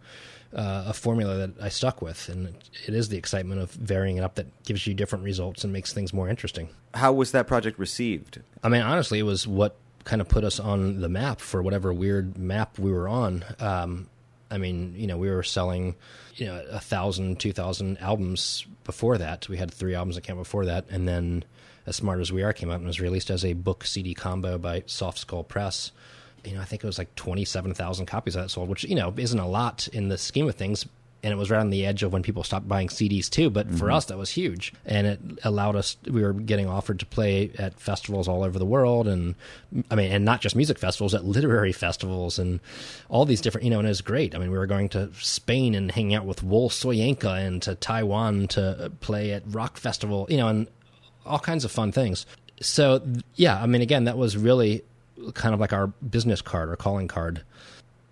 uh, a formula that I stuck with, and it is the excitement of varying it up that gives you different results and makes things more interesting. How was that project received? I mean, honestly, it was what kind of put us on the map for whatever weird map we were on. Um, I mean, you know, we were selling, you know, a thousand, two thousand albums before that. We had three albums that came before that, and then "As Smart as We Are" came out and was released as a book CD combo by Soft Skull Press. You know, I think it was like twenty-seven thousand copies of that sold, which you know isn't a lot in the scheme of things and it was right on the edge of when people stopped buying CDs too. But mm-hmm. for us, that was huge, and it allowed us. We were getting offered to play at festivals all over the world, and I mean, and not just music festivals, at literary festivals, and all these different. You know, and it was great. I mean, we were going to Spain and hanging out with Wole Soyinka, and to Taiwan to play at rock festival. You know, and all kinds of fun things. So yeah, I mean, again, that was really kind of like our business card or calling card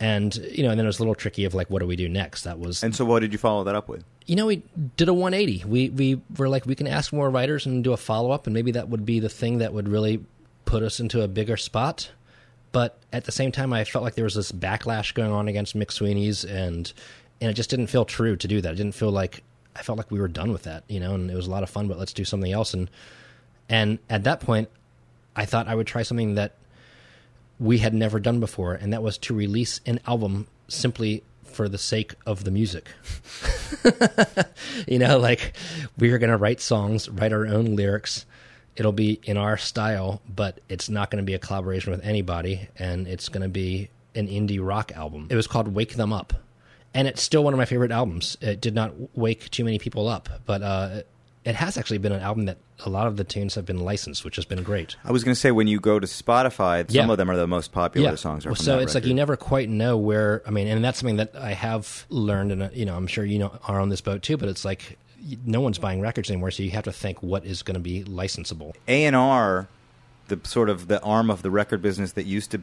and you know, and then it was a little tricky of like, what do we do next? That was. And so, what did you follow that up with? You know, we did a 180. We we were like, we can ask more writers and do a follow up, and maybe that would be the thing that would really put us into a bigger spot. But at the same time, I felt like there was this backlash going on against McSweeney's, and and it just didn't feel true to do that. It didn't feel like I felt like we were done with that, you know. And it was a lot of fun, but let's do something else. And and at that point, I thought I would try something that we had never done before, and that was to release an album simply for the sake of the music. you know, like we are going to write songs, write our own lyrics. It'll be in our style, but it's not going to be a collaboration with anybody, and it's going to be an indie rock album. It was called Wake Them Up, and it's still one of my favorite albums. It did not wake too many people up, but uh, it has actually been an album that a lot of the tunes have been licensed, which has been great. I was going to say when you go to Spotify, some yeah. of them are the most popular yeah. songs. Are so it's record. like you never quite know where. I mean, and that's something that I have learned, and uh, you know, I'm sure you know are on this boat too. But it's like no one's buying records anymore, so you have to think what is going to be licensable. A and R, the sort of the arm of the record business that used to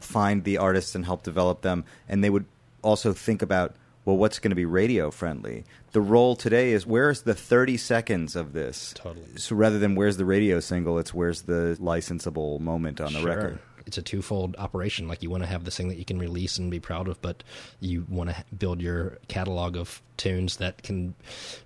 find the artists and help develop them, and they would also think about well, what's going to be radio friendly? The role today is where's the 30 seconds of this? Totally. So rather than where's the radio single, it's where's the licensable moment on the sure. record it's a twofold operation. Like you want to have this thing that you can release and be proud of, but you want to build your catalog of tunes that can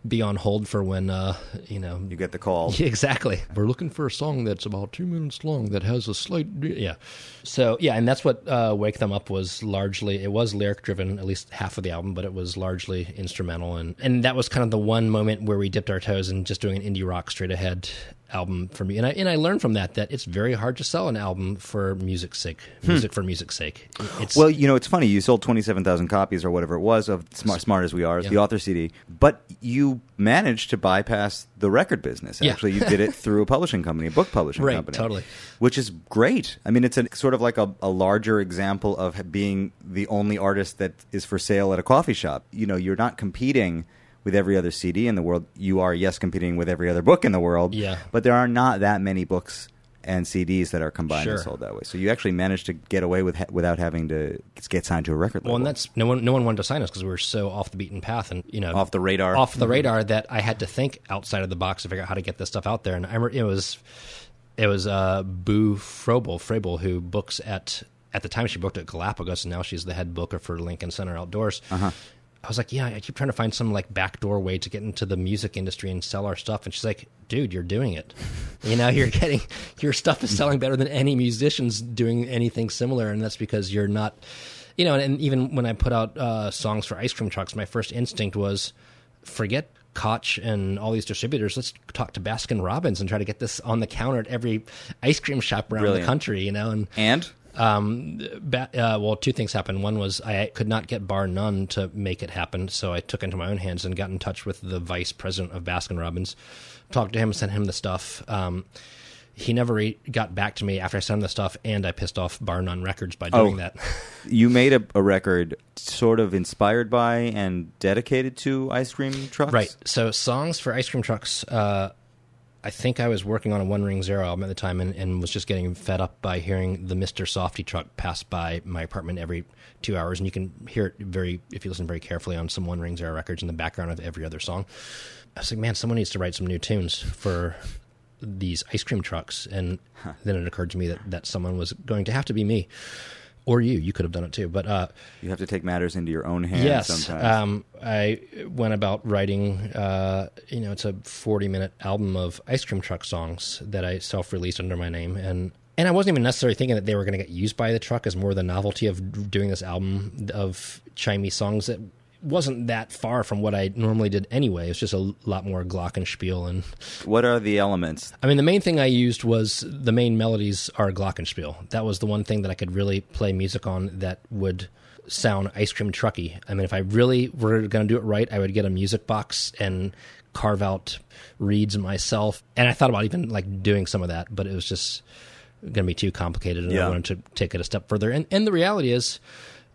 be on hold for when uh, you know you get the call. exactly. We're looking for a song that's about two minutes long that has a slight yeah. So yeah, and that's what uh, "Wake Them Up" was largely. It was lyric driven, at least half of the album, but it was largely instrumental, and and that was kind of the one moment where we dipped our toes in just doing an indie rock straight ahead album for me. And I and I learned from that that it's very hard to sell an album for music's sake, hmm. music for music's sake. It's, well, you know, it's funny. You sold twenty seven thousand copies or whatever it was of Smart, Smart as We Are, yeah. the author CD, but you managed to bypass the record business. Yeah. Actually, you did it through a publishing company, a book publishing right, company, totally, which is great. I mean, it's a sort of like a, a larger example of being the only artist that is for sale at a coffee shop. You know, you're not competing with every other CD in the world. You are, yes, competing with every other book in the world. Yeah. But there are not that many books and CDs that are combined sure. and sold that way. So you actually managed to get away with without having to get signed to a record label. Well, and that's no one no one wanted to sign us because we were so off the beaten path and you know off the radar, off the mm-hmm. radar that I had to think outside of the box to figure out how to get this stuff out there. And I remember it was it was uh, Boo Frobel Frabel who books at at the time she booked at Galapagos, and now she's the head booker for Lincoln Center Outdoors. Uh-huh. I was like, yeah, I keep trying to find some like backdoor way to get into the music industry and sell our stuff. And she's like, dude, you're doing it. You know, you're getting your stuff is selling better than any musicians doing anything similar, and that's because you're not. You know, and, and even when I put out uh, songs for ice cream trucks, my first instinct was forget Koch and all these distributors. Let's talk to Baskin Robbins and try to get this on the counter at every ice cream shop around Brilliant. the country. You know, and And um, ba- uh, well, two things happened. One was I could not get Bar None to make it happen, so I took it into my own hands and got in touch with the vice president of Baskin Robbins, talked to him, sent him the stuff. Um, he never re- got back to me after I sent him the stuff, and I pissed off Bar None Records by doing Oh. that. you made a, a record sort of inspired by and dedicated to ice cream trucks. Right. So songs for ice cream trucks. Uh, I think I was working on a One Ring Zero album at the time, and, and was just getting fed up by hearing the Mister Softee truck pass by my apartment every two hours, and you can hear it very if you listen very carefully on some One Ring Zero records in the background of every other song. I was like, man, someone needs to write some new tunes for these ice cream trucks, and then it occurred to me that that someone was going to have to be me. Or you, you could have done it too, but uh, You have to take matters into your own hands yes sometimes. um, i went about writing uh, you know it's a 40 minute album of ice cream truck songs that i self-released under my name and and i wasn't even necessarily thinking that they were going to get used by the truck as more the novelty of doing this album of chimey songs that wasn't that far from what i normally did anyway it's just a lot more glockenspiel and what are the elements? I mean, the main thing I used was the main melodies are glockenspiel. That was the one thing that I could really play music on that would sound ice cream trucky. I mean, if I really were going to do it right, I would get a music box and carve out reeds myself. And I thought about even like doing some of that, but it was just going to be too complicated, and Yeah. I wanted to take it a step further. And and the reality is.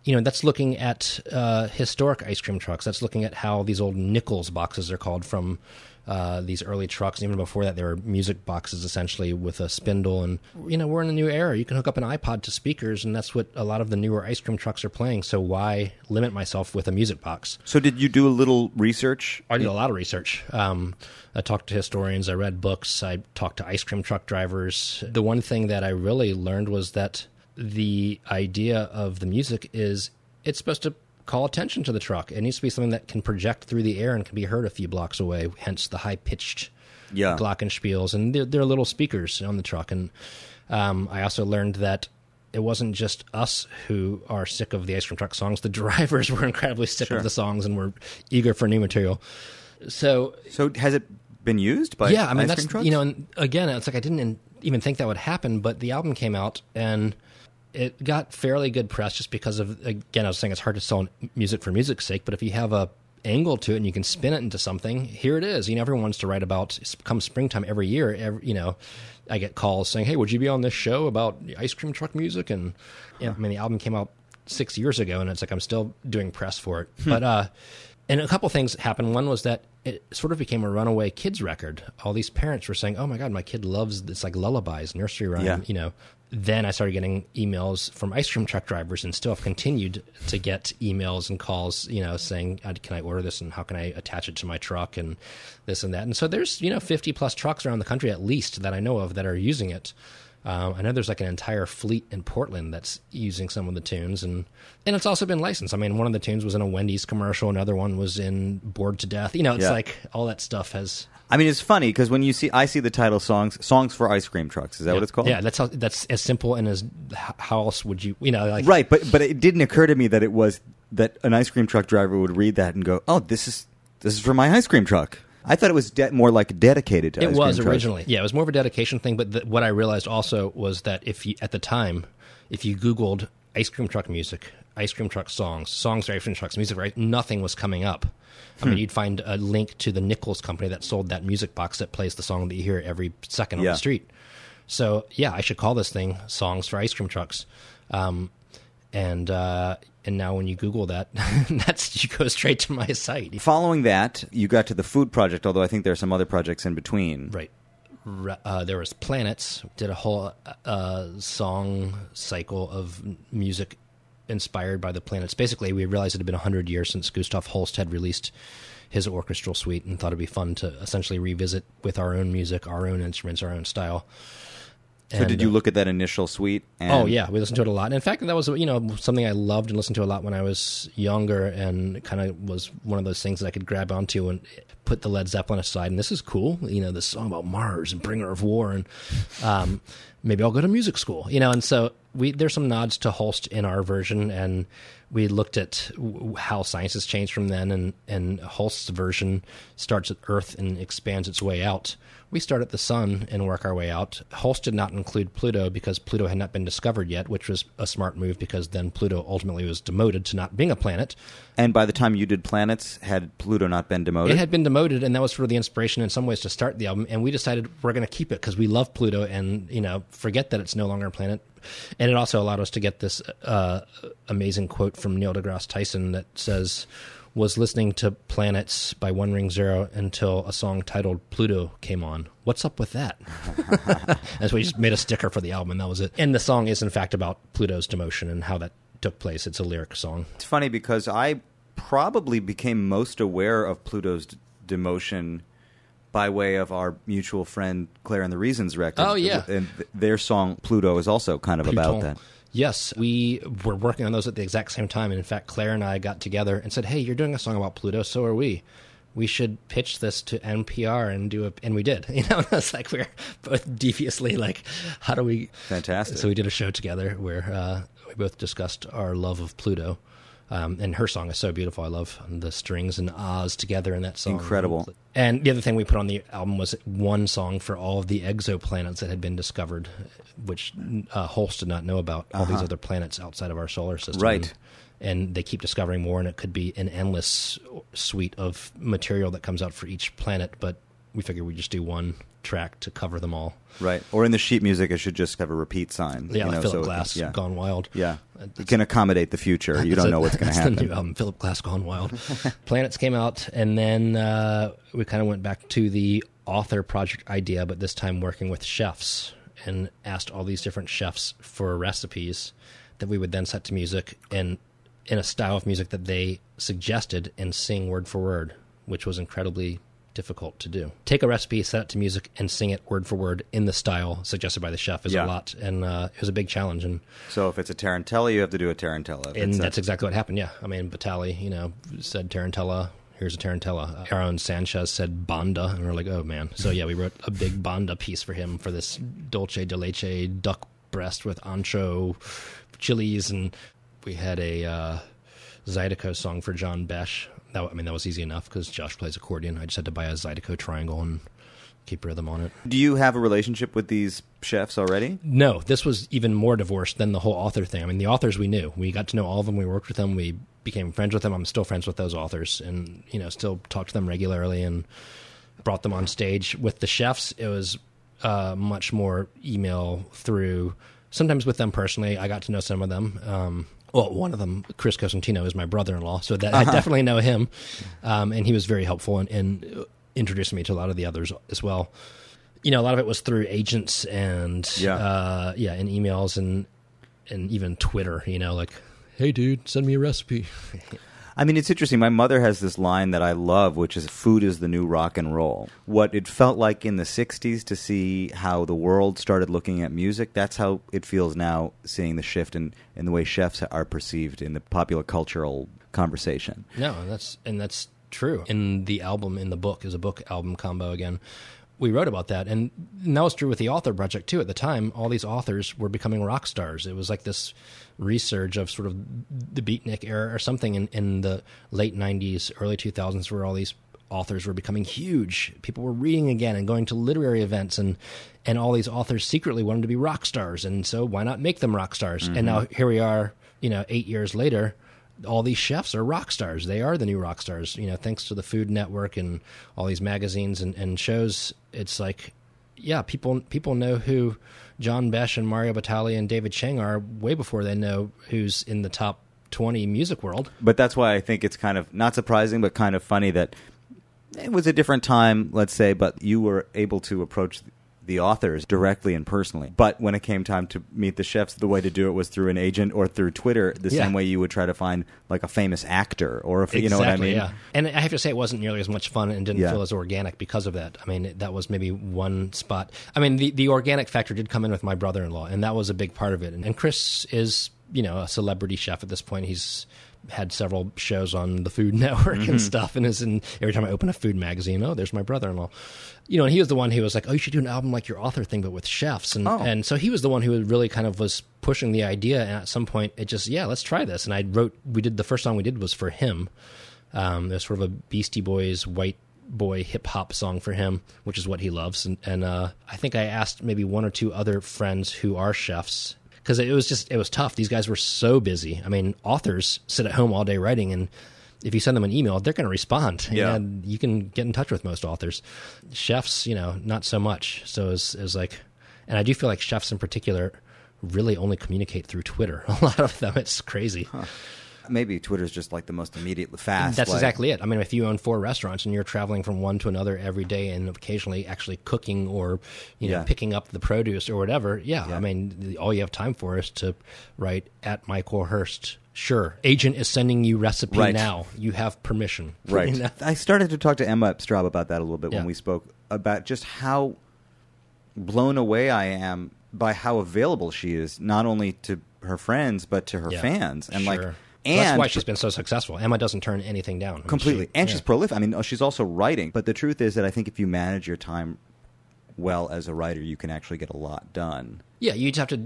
You know, that's looking at uh, historic ice cream trucks. That's looking at how these old Nichols boxes are called from uh, these early trucks. Even before that, they were music boxes essentially with a spindle. And you know, we're in a new era. You can hook up an iPod to speakers, and that's what a lot of the newer ice cream trucks are playing. So why limit myself with a music box? So, did you do a little research? I did a lot of research. Um, I talked to historians. I read books. I talked to ice cream truck drivers. The one thing that I really learned was that the idea of the music is it's supposed to call attention to the truck. It needs to be something that can project through the air and can be heard a few blocks away. Hence the high pitched Yeah. glockenspiels, and they're, they're little speakers on the truck. And um, I also learned that it wasn't just us who are sick of the ice cream truck songs. The drivers were incredibly sick Sure. of the songs and were eager for new material. So So, has it been used by yeah, I mean ice that's you know, and again, it's like I didn't even think that would happen, but the album came out and it got fairly good press just because of again, I was saying it's hard to sell music for music's sake, but if you have a angle to it and you can spin it into something, here it is. You know, everyone wants to write about come springtime every year. Every, you know, I get calls saying, "Hey, would you be on this show about ice cream truck music?" And yeah, I mean, the album came out six years ago, and it's like I'm still doing press for it. But uh, and a couple things happened. One was that it sort of became a runaway kids record. All these parents were saying, "Oh my god, my kid loves this like lullabies, nursery rhyme." Yeah. You know. Then I started getting emails from ice cream truck drivers, and still have continued to get emails and calls. You know, saying, uh, "Can I order this? And how can I attach it to my truck?" And this and that. And so there's you know 50 plus trucks around the country at least that I know of that are using it. Um, I know there's like an entire fleet in Portland that's using some of the tunes, and and it's also been licensed. I mean, one of the tunes was in a Wendy's commercial, another one was in Bored to Death. You know, it's Yeah. like all that stuff has. I mean, it's funny because when you see, I see the title songs, songs for ice cream trucks. Is that what it's called? Yeah, that's how, that's as simple and as how else would you you know like Right, but but it didn't occur to me that it was that an ice cream truck driver would read that and go, "Oh, this is this is for my ice cream truck." I thought it was de- more like dedicated to. It ice was originally. Yeah, it was more of a dedication thing. But the, what I realized also was that if you at the time, if you Googled ice cream truck music, ice cream truck songs, songs for ice cream trucks music, right, nothing was coming up. I Hmm. mean, you'd find a link to the Nichols company that sold that music box that plays the song that you hear every second on the street. So yeah, I should call this thing "Songs for Ice Cream Trucks." Um, and uh, and now when you Google that, that's you go straight to my site. Following that, you got to the food project. Although I think there are some other projects in between. Right. Uh, there was planets. Did a whole uh, song cycle of music inspired by the planets. Basically, we realized it had been hundred years since Gustav Holst had released his orchestral suite, and thought it'd be fun to essentially revisit with our own music, our own instruments, our own style. So did you look at that initial suite? And Oh yeah, we listened to it a lot. And in fact, that was you know something I loved and listened to a lot when I was younger, and kind of was one of those things that I could grab onto and put the Led Zeppelin aside. And this is cool, you know, this song about Mars and Bringer of War, and um, maybe I'll go to music school, you know. And so we there's some nods to Holst in our version, and we looked at w- how science has changed from then, and and Holst's version starts at Earth and expands its way out. We start at the sun and work our way out. Holst did not include Pluto because Pluto had not been discovered yet, which was a smart move because then Pluto ultimately was demoted to not being a planet. And by the time you did planets, had Pluto not been demoted? It had been demoted, and that was sort of the inspiration in some ways to start the album. And we decided we're going to keep it because we love Pluto, and you know, forget that it's no longer a planet. And it also allowed us to get this uh, amazing quote from Neil deGrasse Tyson that says, "Was listening to Planets by One Ring Zero until a song titled Pluto came on. What's up with that?" and so we just made a sticker for the album, and that was it. And the song is in fact about Pluto's demotion and how that took place. It's a lyric song. It's funny because I probably became most aware of Pluto's d- demotion by way of our mutual friend Claire and the Reasons record. Oh, yeah. and th- their song Pluto is also kind of about that. Yes, we were working on those at the exact same time. And in fact, Claire and I got together and said, "Hey, you're doing a song about Pluto, so are we. We should pitch this to NPR and do a." And we did. You know, it's like we're both deviously like, "How do we?" Fantastic. So we did a show together where uh, we both discussed our love of Pluto. Um, and her song is so beautiful. I love the strings and ahs together in that song. Incredible. And the other thing we put on the album was one song for all of the exoplanets that had been discovered, which uh, Holst did not know about. All these other planets outside of our solar system. Uh-huh. Right. And, and they keep discovering more, and it could be an endless suite of material that comes out for each planet. But we figured we'd just do one track to cover them all. Right. Or in the sheet music, it should just have a repeat sign. Yeah, you like know, Philip so Glass, yeah. Gone Wild. Yeah. You can accommodate the future. You don't know what's going to happen. The new album, Philip Glass Gone Wild. Planets came out, and then uh, we kind of went back to the author project idea, but this time working with chefs and asked all these different chefs for recipes that we would then set to music and in a style of music that they suggested and sing word for word, which was incredibly difficult to do. Take a recipe, set it to music, and sing it word for word in the style suggested by the chef is Yeah. a lot, and uh, it was a big challenge. And So if it's a Tarantella, you have to do a Tarantella. And a- that's exactly what happened. Yeah, I mean, Batali, you know, said Tarantella. Here's a Tarantella. Aaron Sanchez said Banda, and we're like, oh man. So yeah, we wrote a big Banda piece for him for this dolce de leche duck breast with ancho, chilies, and we had a uh, Zydeco song for John Besh. That I mean, that was easy enough because Josh plays accordion. I just had to buy a Zydeco triangle and keep rhythm on it. do you have a relationship with these chefs already? No, this was even more divorced than the whole author thing. I mean, the authors we knew. We got to know all of them. We worked with them. We became friends with them. I'm still friends with those authors and, you know, still talk to them regularly and brought them on stage. With the chefs, it was uh, much more email through, sometimes with them personally. I got to know some of them. Um, well, one of them, Chris Cosentino, is my brother-in-law, so that I definitely know him, um, and he was very helpful in, in introducing me to a lot of the others as well you know, a lot of it was through agents and Yeah. uh, yeah, and emails and and even Twitter. You know, like, hey, dude, send me a recipe. I mean, it's interesting. My mother has this line that I love, which is food is the new rock and roll. What it felt like in the 60s to see how the world started looking at music, that's how it feels now seeing the shift in, in the way chefs are perceived in the popular cultural conversation. No, that's and that's true. In the album, in the book, is a book album combo again. We wrote about that, and, that was true with the author project too. At the time, all these authors were becoming rock stars. It was like this resurge of sort of the beatnik era or something in, in the late '90s, early 2000s, where all these authors were becoming huge. People were reading again and going to literary events, and and all these authors secretly wanted to be rock stars. And so, why not make them rock stars? And now mm-hmm. here we are, you know, eight years later all these chefs are rock stars. They are the new rock stars. You know, thanks to the Food Network and all these magazines and, and shows. It's like, yeah, people people know who John Besh and Mario Batali and David Chang are way before they know who's in the top twenty music world. But that's why I think it's kind of not surprising, but kind of funny that it was a different time, let's say, but you were able to approach the authors directly and personally. But when it came time to meet the chefs, the way to do it was through an agent or through Twitter, the Yeah. same way you would try to find like a famous actor or if exactly, you know what I mean. Yeah. And I have to say, it wasn't nearly as much fun and didn't Yeah. feel as organic because of that. I mean, that was maybe one spot. I mean, the, the organic factor did come in with my brother in law, and that was a big part of it. And, and Chris is, you know, a celebrity chef at this point. He's had several shows on the Food Network Mm-hmm. and stuff, and is in every time I open a food magazine, oh, there's my brother in law. You know, and he was the one who was like, "Oh, you should do an album like your author thing, but with chefs." And Oh. and so he was the one who really kind of was pushing the idea. And at some point, it just, yeah, let's try this. And I wrote, we did the first song we did was for him. Um, there's sort of a Beastie Boys white boy hip hop song for him, which is what he loves. And, and uh, I think I asked maybe one or two other friends who are chefs because it was just it was tough. These guys were so busy. I mean, authors sit at home all day writing, and if you send them an email, they're going to respond. Yeah. and you can get in touch with most authors. Chefs, you know, not so much. So it was, it was like, and I do feel like chefs in particular really only communicate through Twitter. A lot of them, it's crazy. Maybe Twitter's just like the most immediate, fast. That's like- exactly it. I mean, if you own four restaurants and you're traveling from one to another every day and occasionally actually cooking or you know Yeah. picking up the produce or whatever, yeah, Yeah. I mean, the- all you have time for is to write at Michael Hearst. Sure, agent is sending you recipe Right. now. You have permission. Right. You know? I started to talk to Emma Straub about that a little bit Yeah. when we spoke about just how blown away I am by how available she is, not only to her friends but to her Yeah. fans, and like, Sure. And that's why she's been so successful. Emma doesn't turn anything down. Completely, she- and yeah. she's prolific. I mean, she's also writing. But the truth is that I think if you manage your time well as a writer, you can actually get a lot done. Yeah, you just have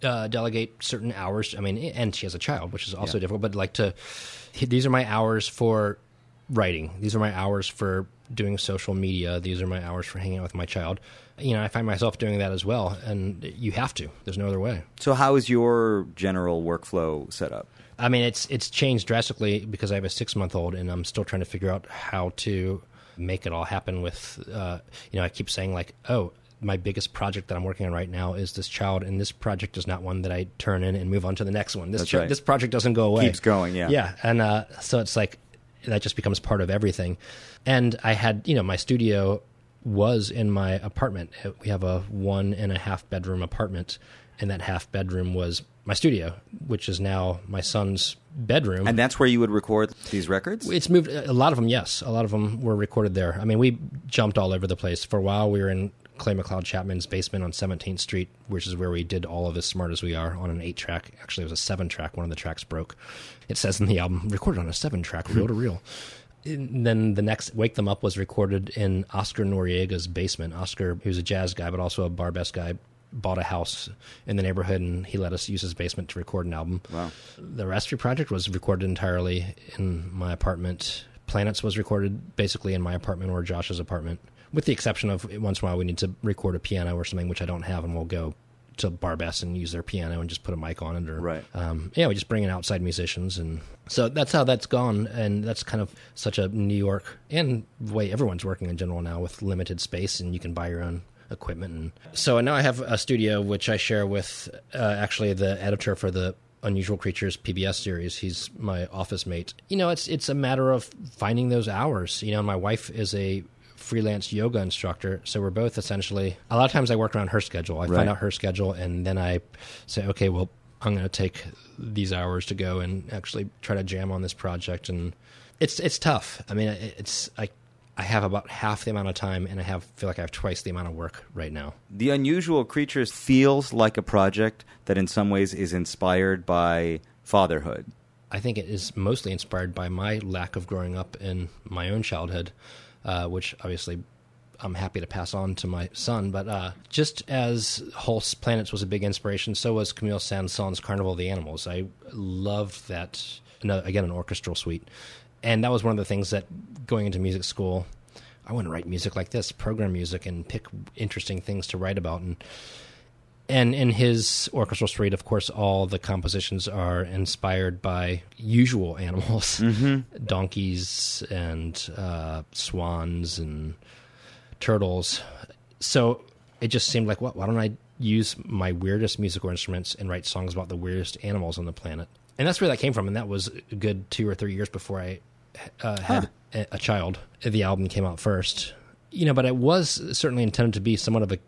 to uh, delegate certain hours. I mean, and she has a child, which is also Yeah. difficult. But like to, these are my hours for writing. These are my hours for doing social media. These are my hours for hanging out with my child. You know, I find myself doing that as well, and you have to. There's no other way. So, how is your general workflow set up? I mean, it's it's changed drastically because I have a six month old, and I'm still trying to figure out how to make it all happen. With uh, you know, I keep saying like, oh, my biggest project that I'm working on right now is this child, and this project is not one that I turn in and move on to the next one. This chi- right. this project doesn't go away. Keeps going, yeah. yeah, and uh, so it's like that just becomes part of everything. And I had you know my studio was in my apartment. We have a one and a half bedroom apartment, and that half bedroom was my studio, which is now my son's bedroom. And that's where you would record these records. it's moved a lot of them. Yes, a lot of them were recorded there. I mean, we jumped all over the place for a while. We were in Clay McLeod Chapman's basement on 17th Street, which is where we did all of as smart as we are on an eight track. Actually, it was a seven track. One of the tracks broke. It says in the album recorded on a seven track, reel to reel. And then the next Wake Them Up was recorded in Oscar Noriega's basement. Oscar, who's a jazz guy but also a Barbès guy, bought a house in the neighborhood and he let us use his basement to record an album. Wow. The Recipe Project was recorded entirely in my apartment. Planets was recorded basically in my apartment or Josh's apartment, with the exception of once in a while we need to record a piano or something, which I don't have, and we'll go to Barbès and use their piano and just put a mic on it. Or, Right. Um, yeah, we just bring in outside musicians, and so that's how that's gone. And that's kind of such a New York and way everyone's working in general now with limited space, and you can buy your own equipment. And so now I have a studio which I share with uh, actually the editor for the Unusual Creatures PBS series. He's my office mate. You know, it's it's a matter of finding those hours. You know, my wife is a freelance yoga instructor, so we're both essentially. A lot of times I work around her schedule. I Right. find out her schedule, and then I say, okay, well, I'm going to take these hours to go and actually try to jam on this project. And it's it's tough. I mean, it's I I have about half the amount of time, and I have feel like I have twice the amount of work right now. The Unusual Creatures feels like a project that in some ways is inspired by fatherhood. I think it is mostly inspired by my lack of growing up in my own childhood, uh, which obviously I'm happy to pass on to my son. But uh, just as Holst Planets was a big inspiration, so was Camille Saint-Saëns' Carnival of the Animals. I loved that. No, again, an orchestral suite, and that was one of the things that going into music school, I want to write music like this, program music, and pick interesting things to write about. And and in his orchestral suite, of course, all the compositions are inspired by usual animals, donkeys and uh, swans and turtles. So it just seemed like, what? Why don't I use my weirdest musical instruments and write songs about the weirdest animals on the planet? And that's where that came from. And that was a good two or three years before I uh, had a, a child. The album came out first, you know. But it was certainly intended to be somewhat of a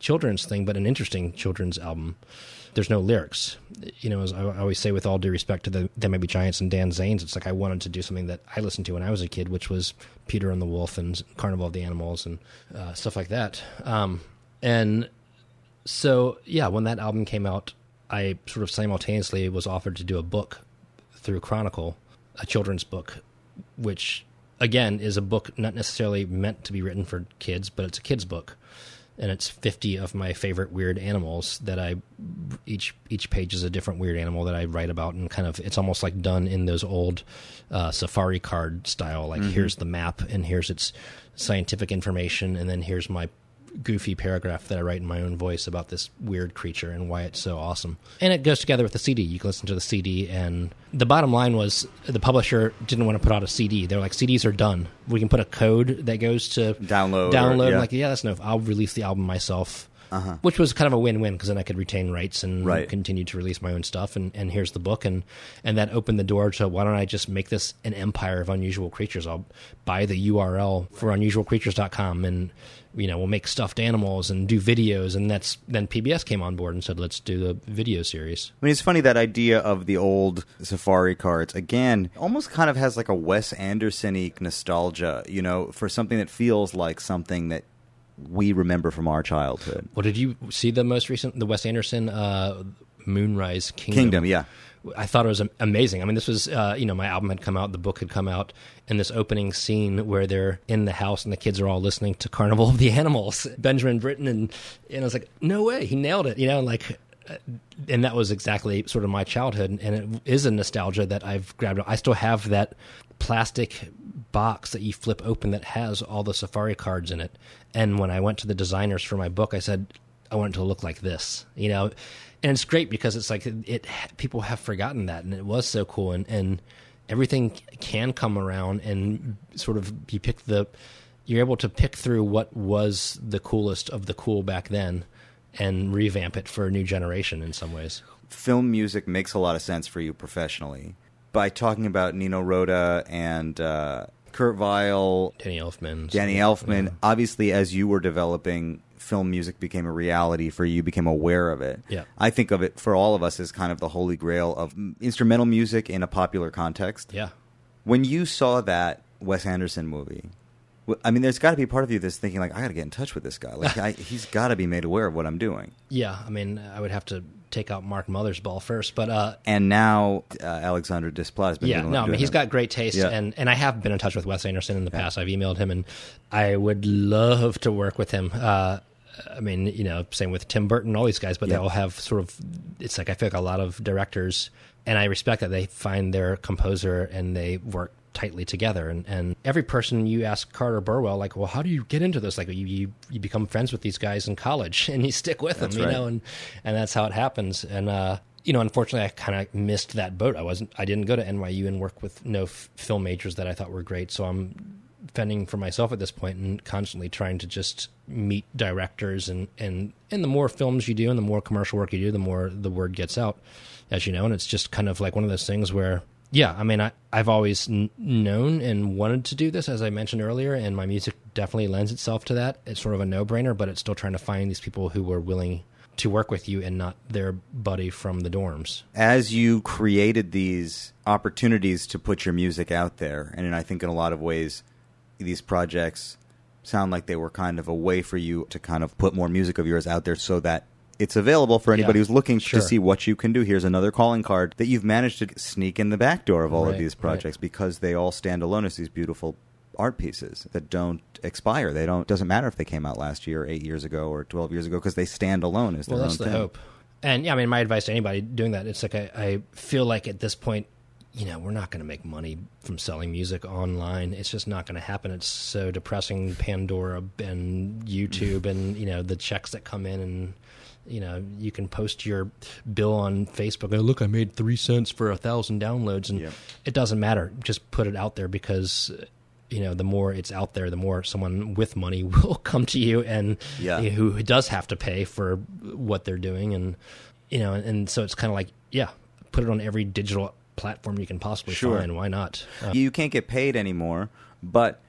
children's thing, but an interesting children's album. There's no lyrics. You know, as I always say, with all due respect to the They Might Be Giants and Dan Zanes, it's like I wanted to do something that I listened to when I was a kid, which was Peter and the Wolf and Carnival of the Animals and uh, stuff like that. Um, and so, yeah, when that album came out, I sort of simultaneously was offered to do a book through Chronicle, a children's book, which again is a book not necessarily meant to be written for kids, but it's a kids book and it's 50 of my favorite weird animals that I each each page is a different weird animal that I write about and kind of it's almost like done in those old uh, safari card style like mm-hmm. here's the map and here's its scientific information and then here's my goofy paragraph that I write in my own voice about this weird creature and why it's so awesome. And it goes together with the CD. You can listen to the CD. And the bottom line was the publisher didn't want to put out a CD. They're like, CDs are done. We can put a code that goes to download. Download. Or, yeah. Like, yeah, that's no. I'll release the album myself. Uh-huh. Which was kind of a win-win because then I could retain rights and right. continue to release my own stuff. And, and here's the book, and and that opened the door to why don't I just make this an empire of unusual creatures? I'll buy the URL for unusualcreatures.com and you know, we'll make stuffed animals and do videos. And that's then PBS came on board and said, let's do the video series. I mean, it's funny that idea of the old safari cards, again, almost kind of has like a Wes Anderson y nostalgia, you know, for something that feels like something that we remember from our childhood. Well, did you see the most recent, the Wes Anderson uh, Moonrise Kingdom? Kingdom, yeah. I thought it was amazing. I mean, this was, uh, you know, my album had come out, the book had come out, and this opening scene where they're in the house and the kids are all listening to Carnival of the Animals, Benjamin Britten, and and I was like, no way, he nailed it, you know, like. Uh, and that was exactly sort of my childhood, and it is a nostalgia that I've grabbed. I still have that plastic box that you flip open that has all the safari cards in it. And when I went to the designers for my book, I said, I want it to look like this, you know and it's great because it's like it, it, people have forgotten that and it was so cool and and everything can come around and sort of you pick the you're able to pick through what was the coolest of the cool back then and revamp it for a new generation in some ways film music makes a lot of sense for you professionally by talking about Nino Rota and uh, Kurt Weill, Danny Elfman, Danny Elfman. Yeah. Obviously, as you were developing film music became a reality for you, became aware of it. Yeah. I think of it for all of us as kind of the holy grail of instrumental music in a popular context. Yeah. When you saw that Wes Anderson movie, I mean, there's got to be part of you that's thinking like, I got to get in touch with this guy. Like, I, he's got to be made aware of what I'm doing. Yeah, I mean, I would have to take out Mark Mothersbaugh first, but uh, and now uh, Alexandre Desplat has been. Yeah, no, I mean, he's got great taste, yeah. and and I have been in touch with Wes Anderson in the yeah. past. I've emailed him, and I would love to work with him. Uh, I mean, you know, same with Tim Burton, all these guys, but yeah. they all have sort of. It's like I feel like a lot of directors, and I respect that they find their composer and they work tightly together. And, and every person you ask Carter Burwell, like, well, how do you get into this? Like, you, you, you become friends with these guys in college and you stick with that's them, right. you know, and, and that's how it happens. And, uh, you know, unfortunately, I kind of missed that boat. I wasn't, I didn't go to NYU and work with no f- film majors that I thought were great. So I'm fending for myself at this point and constantly trying to just meet directors and, and, and the more films you do and the more commercial work you do, the more the word gets out, as you know. And it's just kind of like one of those things where yeah, I mean, I, I've always n- known and wanted to do this, as I mentioned earlier, and my music definitely lends itself to that. It's sort of a no brainer, but it's still trying to find these people who are willing to work with you and not their buddy from the dorms. As you created these opportunities to put your music out there, and I think in a lot of ways, these projects sound like they were kind of a way for you to kind of put more music of yours out there so that it's available for anybody yeah, who's looking sure. to see what you can do. Here's another calling card that you've managed to sneak in the back door of all right, of these projects right. because they all stand alone as these beautiful art pieces that don't expire. They don't. Doesn't matter if they came out last year, eight years ago, or twelve years ago because they stand alone as well. Their that's the thing. hope. And yeah, I mean, my advice to anybody doing that, it's like I, I feel like at this point, you know, we're not going to make money from selling music online. It's just not going to happen. It's so depressing. Pandora and YouTube, and you know, the checks that come in and you know you can post your bill on facebook and look i made three cents for a thousand downloads and it doesn't matter just put it out there because you know the more it's out there the more someone with money will come to you and yeah. you know, who does have to pay for what they're doing and you know and so it's kind of like yeah put it on every digital platform you can possibly sure. find why not uh, you can't get paid anymore but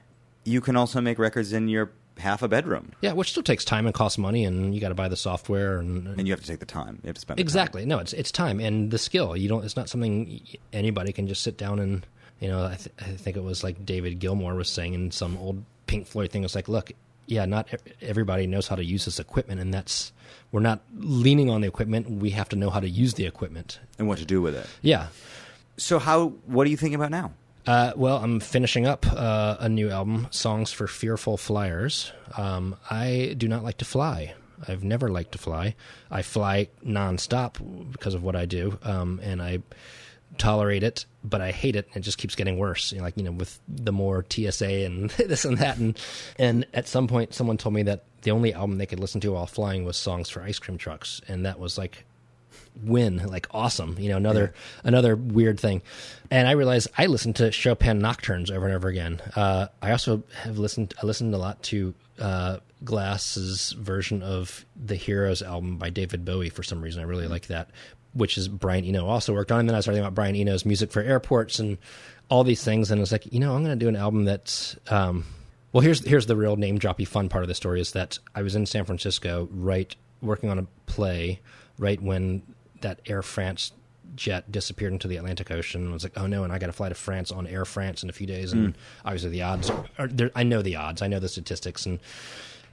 you can also make records in your half a bedroom, Yeah, which still takes time and costs money, and you got to buy the software and, and you have to take the time. You have to spend exactly. No, it's it's time and the skill. You don't. It's not something anybody can just sit down and you know. I, th- I think it was like David Gilmour was saying in some old Pink Floyd thing. It's like, look, yeah, not everybody knows how to use this equipment, and that's we're not leaning on the equipment. We have to know how to use the equipment. and what to do with it. Yeah. So how? What are you thinking about now? Uh, well, I'm finishing up uh, a new album, Songs for Fearful Flyers. Um, I do not like to fly. I've never liked to fly. I fly nonstop because of what I do, um, and I tolerate it, but I hate it. And it just keeps getting worse. You know, like you know, with the more TSA and this and that, and and at some point, someone told me that the only album they could listen to while flying was songs for ice cream trucks, and that was like win like awesome you know another another weird thing. And i realized i listened to chopin nocturnes over and over again. Uh, i also have listened i listened a lot to uh, glass's version of the heroes album by david bowie for some reason. I really like that which is brian eno also worked on. And then i started thinking about brian eno's music for airports and all these things. And it's like you know i'm going to do an album that's um, well here's here's the real name droppy fun part of the story is that i was in san francisco right working on a play right when that Air France jet disappeared into the Atlantic Ocean. I was like, oh no, and I got to fly to France on Air France in a few days. And obviously the odds, are, there- I know the odds, I know the statistics, and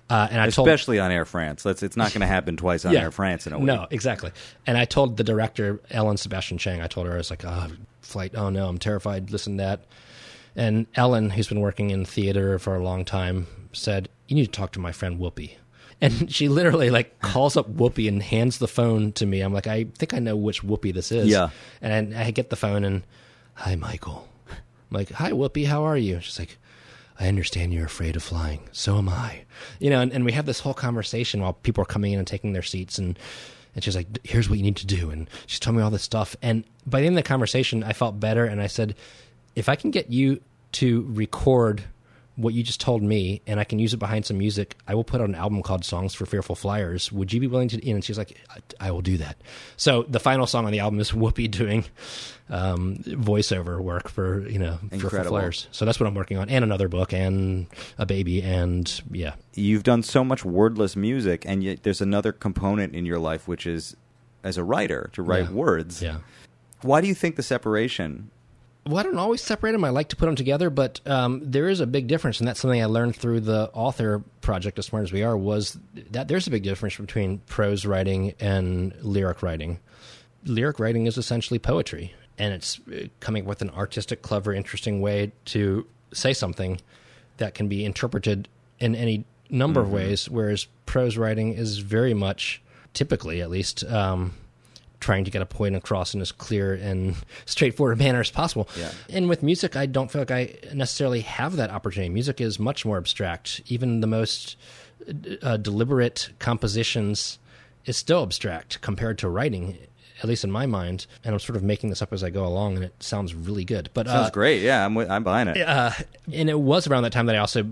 uh, and I told Especially on Air France. Let's. It's not going to happen twice on Yeah. Air France in a week. no, exactly. And I told the director, Ellen Sebastian Chang, I told her, I was like, oh, flight, oh no, I'm terrified, listen to that. And Ellen, who's been working in theater for a long time, said, you need to talk to my friend Whoopi. And she literally like calls up Whoopi and hands the phone to me. I'm like, I think I know which Whoopi this is. Yeah. And I get the phone and, hi, Michael. I'm like, hi, Whoopi, how are you? She's like, I understand you're afraid of flying. So am I. You know, and, and we have this whole conversation while people are coming in and taking their seats and and she's like, here's what you need to do. And she's telling me all this stuff. And by the end of the conversation, I felt better. And I said, if I can get you to record what you just told me and I can use it behind some music, I will put out an album called Songs for Fearful Flyers. Would you be willing to? And she's like, I, I will do that. So the final song on the album is Whoopi doing um, voiceover work for, you know, Fearful Flyers. So that's what I'm working on. And another book and a baby. And yeah. You've done so much wordless music, and yet there's another component in your life, which is as a writer to write Yeah. words. Yeah. Why do you think the separation? Well, I don't always separate them. I like to put them together, but um, there is a big difference, and that's something I learned through the author project. As smart as we are, was that there's a big difference between prose writing and lyric writing. Lyric writing is essentially poetry, and it's uh, coming up with an artistic, clever, interesting way to say something that can be interpreted in any number of ways. Whereas prose writing is very much, typically at least, um, trying to get a point across in as clear and straightforward a manner as possible. Yeah. And with music, I don't feel like I necessarily have that opportunity. Music is much more abstract. Even the most uh, deliberate compositions is still abstract compared to writing, at least in my mind. And I'm sort of making this up as I go along, and it sounds really good. But Sounds uh, great. Yeah, I'm, I'm buying it. uh, and it was around that time that I also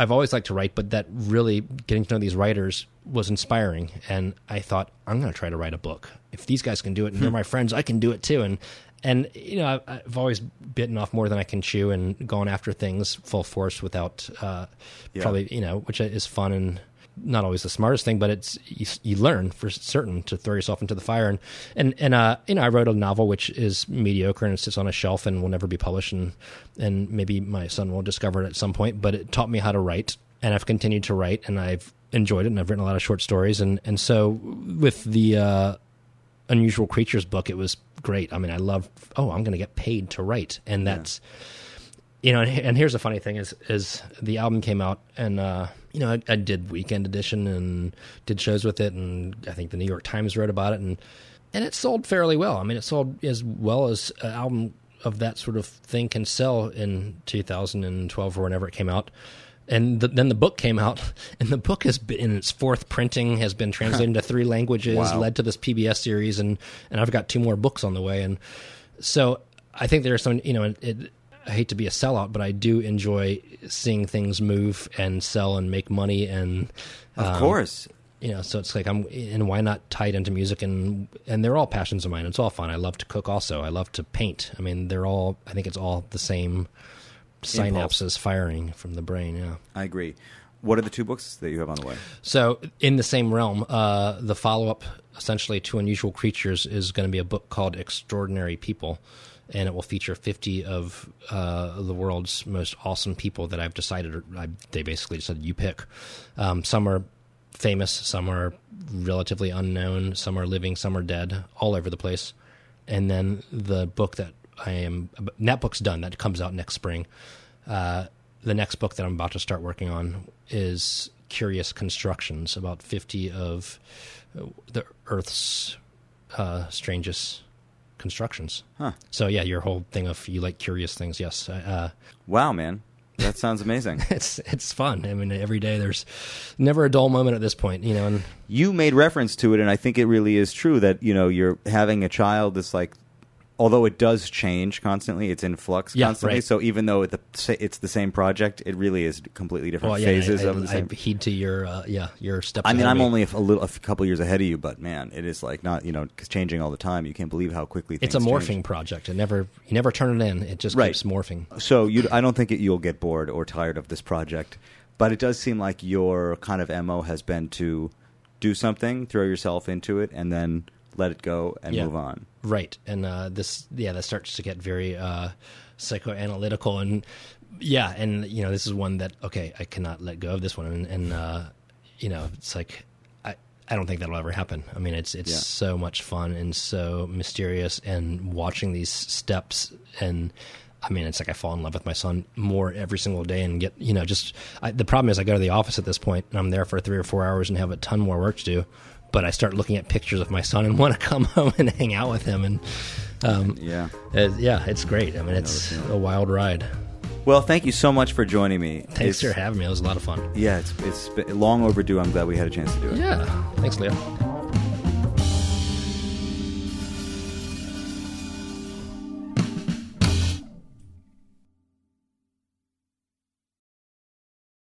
I've always liked to write, but that really getting to know these writers was inspiring. And I thought I'm going to try to write a book. If these guys can do it, and they're my friends, I can do it too. And and you know I've, I've always bitten off more than I can chew and gone after things full force without uh, Yeah. probably you know which is fun and not always the smartest thing, but it's you, you learn for certain to throw yourself into the fire. And and and uh, you know, I wrote a novel which is mediocre and it sits on a shelf and will never be published, and and maybe my son will discover it at some point. But it taught me how to write, and I've continued to write, and I've enjoyed it, and I've written a lot of short stories, and and so with the uh, unusual creatures book, it was great. I mean, I love. Oh, I'm going to get paid to write, and that's you know, and, and here's the funny thing is is the album came out and uh, you know I, I did weekend edition and did shows with it and I think the New York Times wrote about it and and it sold fairly well. I mean, it sold as well as an album of that sort of thing can sell in 2012 or whenever it came out. And the, then the book came out, and the book has been in its fourth printing, has been translated into three languages, Wow. led to this PBS series, and and I've got two more books on the way. And so I think there's some, you know, it, I hate to be a sellout, but I do enjoy seeing things move and sell and make money. And Of um, course. you know, so it's like I'm, and why not tie it into music? And and they're all passions of mine. It's all fun. I love to cook. Also, I love to paint. I mean, they're all. I think it's all the same synapses firing from the brain. Yeah. I agree. what are the two books that you have on the way? So, in the same realm, uh, the follow up, essentially to Unusual Creatures, is going to be a book called Extraordinary People. And it will feature 50 of uh, the world's most awesome people that I've decided, I, they basically said, you pick. Um, some are famous, some are relatively unknown, some are living, some are dead, all over the place. And then the book that I am, that book's done, that comes out next spring. Uh, the next book that I'm about to start working on is Curious Constructions, about 50 of the Earth's uh, strangest constructions. Huh. So, yeah, your whole thing of you like curious things, yes. Uh, wow, man. That sounds amazing. it's it's fun. I mean, every day there's never a dull moment at this point, you know. And you made reference to it, and I think it really is true that you know you're having a child that's like although it does change constantly, it's in flux Yeah, constantly. right. So even though the, it's the same project, it really is completely different yeah, phases I, I, of the same. I heed to your uh, yeah your steps. I mean, I'm me. only a little, a couple years ahead of you, but man, it is like not you know changing all the time. You can't believe how quickly It's a morphing change. project. It never you never turn it in. It just Right. keeps morphing. So you, I don't think it, you'll get bored or tired of this project, but it does seem like your kind of mo has been to do something, throw yourself into it, and then let it go and Yeah. move on. Right, and uh, this yeah that starts to get very uh, psychoanalytical and yeah, and you know this is one that okay I cannot let go of this one and, and uh, you know it's like I I don't think that'll ever happen. I mean it's it's Yeah. so much fun and so mysterious and watching these steps and. I mean, it's like I fall in love with my son more every single day, and get you know just I, the problem is I go to the office at this point, and I'm there for three or four hours and have a ton more work to do. But I start looking at pictures of my son and want to come home and hang out with him, and um, Yeah. uh, yeah, it's great. I mean, it's a wild ride. Well, thank you so much for joining me. Thanks It's- for having me. It was a lot of fun. Yeah, it's it's been long overdue. I'm glad we had a chance to do it. Yeah, thanks, Leo.